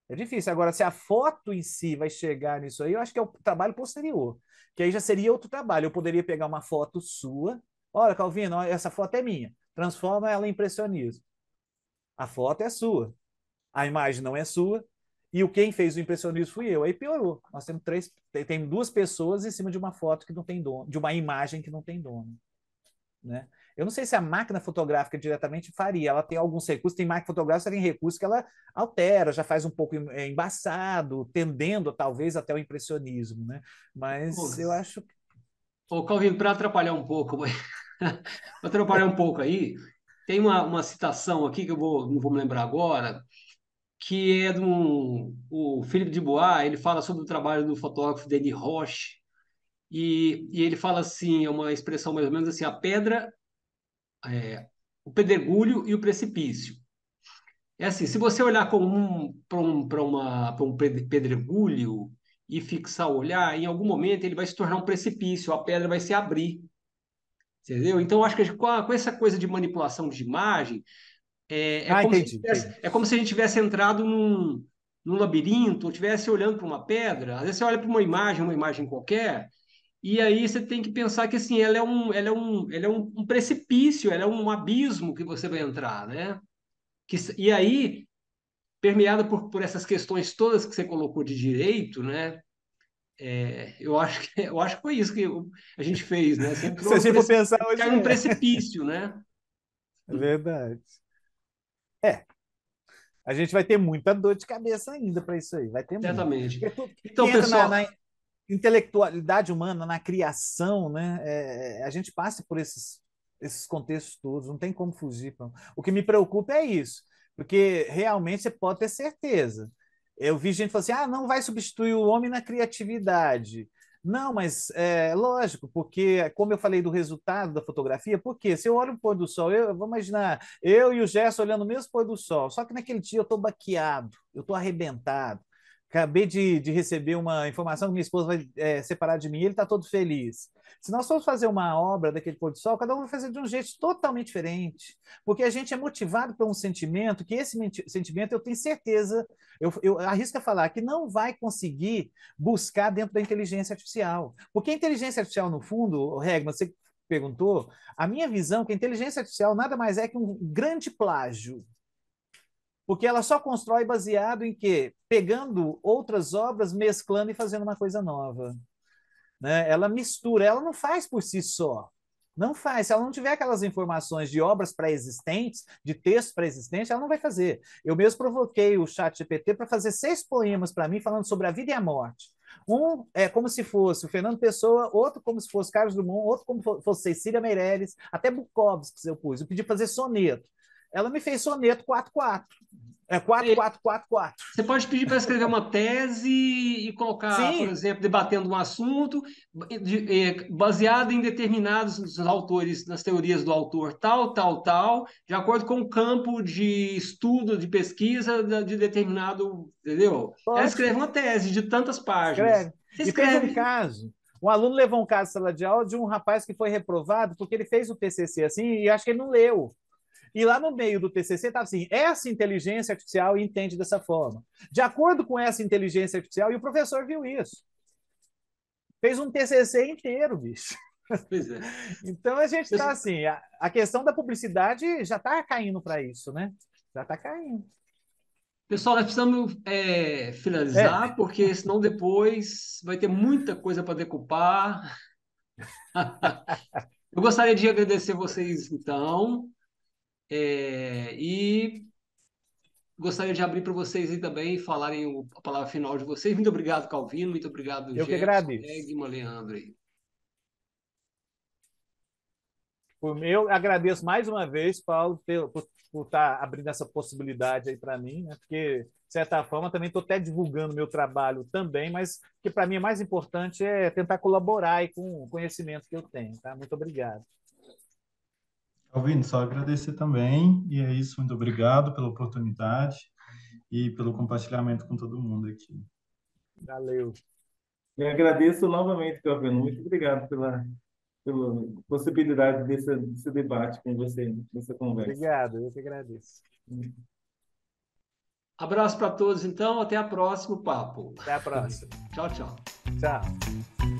É difícil. Agora, se a foto em si vai chegar nisso aí, eu acho que é o trabalho posterior. Que aí já seria outro trabalho. Eu poderia pegar uma foto sua. Olha, Calvino, essa foto é minha. Transforma ela em impressionismo. A foto é sua. A imagem não é sua. E o quem fez o impressionismo fui eu. Aí piorou. Nós temos três, tem duas pessoas em cima de uma foto que não tem dono, de uma imagem que não tem dono. Né? Eu não sei se a máquina fotográfica diretamente faria. Ela tem alguns recursos, tem máquina fotográfica, tem recursos que ela altera, já faz um pouco é, embaçado, tendendo talvez até o impressionismo, né? Mas Pô, eu acho. Ô, Calvin, para atrapalhar um pouco, para atrapalhar um pouco aí, tem uma, uma citação aqui que eu vou, não vou me lembrar agora, que é do o Philippe Dubois, ele fala sobre o trabalho do fotógrafo Denis Roche, e, e ele fala assim, é uma expressão mais ou menos assim, a pedra, é, o pedregulho e o precipício. É assim, se você olhar para um, um, um pedregulho e fixar o olhar, em algum momento ele vai se tornar um precipício, a pedra vai se abrir. Entendeu? Então, acho que com, a, com essa coisa de manipulação de imagem, é, é, ah, como, entendi, tivesse, é como se a gente tivesse entrado num, num labirinto, ou estivesse olhando para uma pedra. Às vezes você olha para uma imagem, uma imagem qualquer, e aí você tem que pensar que assim, ela é um, ela é um, ela é um, um precipício, ela é um abismo que você vai entrar, né? Que, e aí, permeada por, por essas questões todas que você colocou de direito, né? É, eu acho que eu acho que foi isso que a gente fez, né? Você Se a gente for pensar hoje, caiu um é. precipício, né? É verdade. É. A gente vai ter muita dor de cabeça ainda para isso aí. Vai ter Certamente. Então, pessoal, na, na, intelectualidade humana, na criação, né? É, é, a gente passa por esses, esses contextos todos, não tem como fugir. O que me preocupa é isso, porque realmente você pode ter certeza. Eu vi gente falando assim: ah, não vai substituir o homem na criatividade. Não, mas é lógico, porque como eu falei do resultado da fotografia, porque se eu olho o pôr do sol, eu vou imaginar eu e o Gerson olhando o mesmo pôr do sol, só que naquele dia eu estou baqueado, eu estou arrebentado, Acabei de, de, receber uma informação que minha esposa vai é, separar de mim e ele está todo feliz. Se nós formos fazer uma obra daquele pôr do sol, cada um vai fazer de um jeito totalmente diferente. Porque a gente é motivado por um sentimento, que esse sentimento eu tenho certeza, eu, eu arrisco a falar, que não vai conseguir buscar dentro da inteligência artificial. Porque a inteligência artificial, no fundo, Regma, você perguntou, a minha visão é que a inteligência artificial nada mais é que um grande plágio porque ela só constrói baseado em quê? Pegando outras obras, mesclando e fazendo uma coisa nova. Né? Ela mistura, ela não faz por si só. Não faz. Se ela não tiver aquelas informações de obras pré-existentes, de textos pré-existentes, ela não vai fazer. Eu mesmo provoquei o chat GPT para fazer seis poemas para mim falando sobre a vida e a morte. Um é como se fosse o Fernando Pessoa, outro como se fosse Carlos Drummond, outro como fosse Cecília Meirelles, até Bukowski eu pus. Eu pedi fazer soneto. Ela me fez soneto 4-4. É 4-4-4-4. Você pode pedir para escrever uma tese e colocar, Sim. por exemplo, debatendo um assunto é, baseado em determinados autores, nas teorias do autor tal, tal, tal, de acordo com o campo de estudo, de pesquisa de determinado, entendeu? Pode. Ela escreve uma tese de tantas páginas. Escreve. Você escreve. E um caso. Um aluno levou um caso de sala de aula de um rapaz que foi reprovado porque ele fez o TCC assim e acho que ele não leu. E lá no meio do TCC estava assim: essa inteligência artificial entende dessa forma. De acordo com essa inteligência artificial, e o professor viu isso. Fez um TCC inteiro, bicho. Pois é. Então a gente está assim: a, a, questão da publicidade já está caindo para isso, né? Já está caindo. Pessoal, nós precisamos é, finalizar, é. porque senão depois vai ter muita coisa para decupar. Eu gostaria de agradecer vocês, então. É, e gostaria de abrir para vocês aí também falarem a palavra final de vocês. Muito obrigado, Calvino. Muito obrigado, Eu Gerson, que agradeço. Egma, Leandro. Aí. Eu agradeço mais uma vez, Paulo, por, por estar tá abrindo essa possibilidade aí para mim, né? porque, de certa forma, também estou até divulgando meu trabalho também, mas que para mim é mais importante é tentar colaborar aí com o conhecimento que eu tenho. Tá? Muito obrigado. Alvino, só agradecer também, e é isso, muito obrigado pela oportunidade e pelo compartilhamento com todo mundo aqui. Valeu. Eu agradeço novamente, Calvino, muito obrigado pela, pela possibilidade desse, desse debate com você, dessa conversa. Obrigado, eu que agradeço. Abraço para todos, então. Até a próxima papo. Até a próxima. tchau, tchau. Tchau.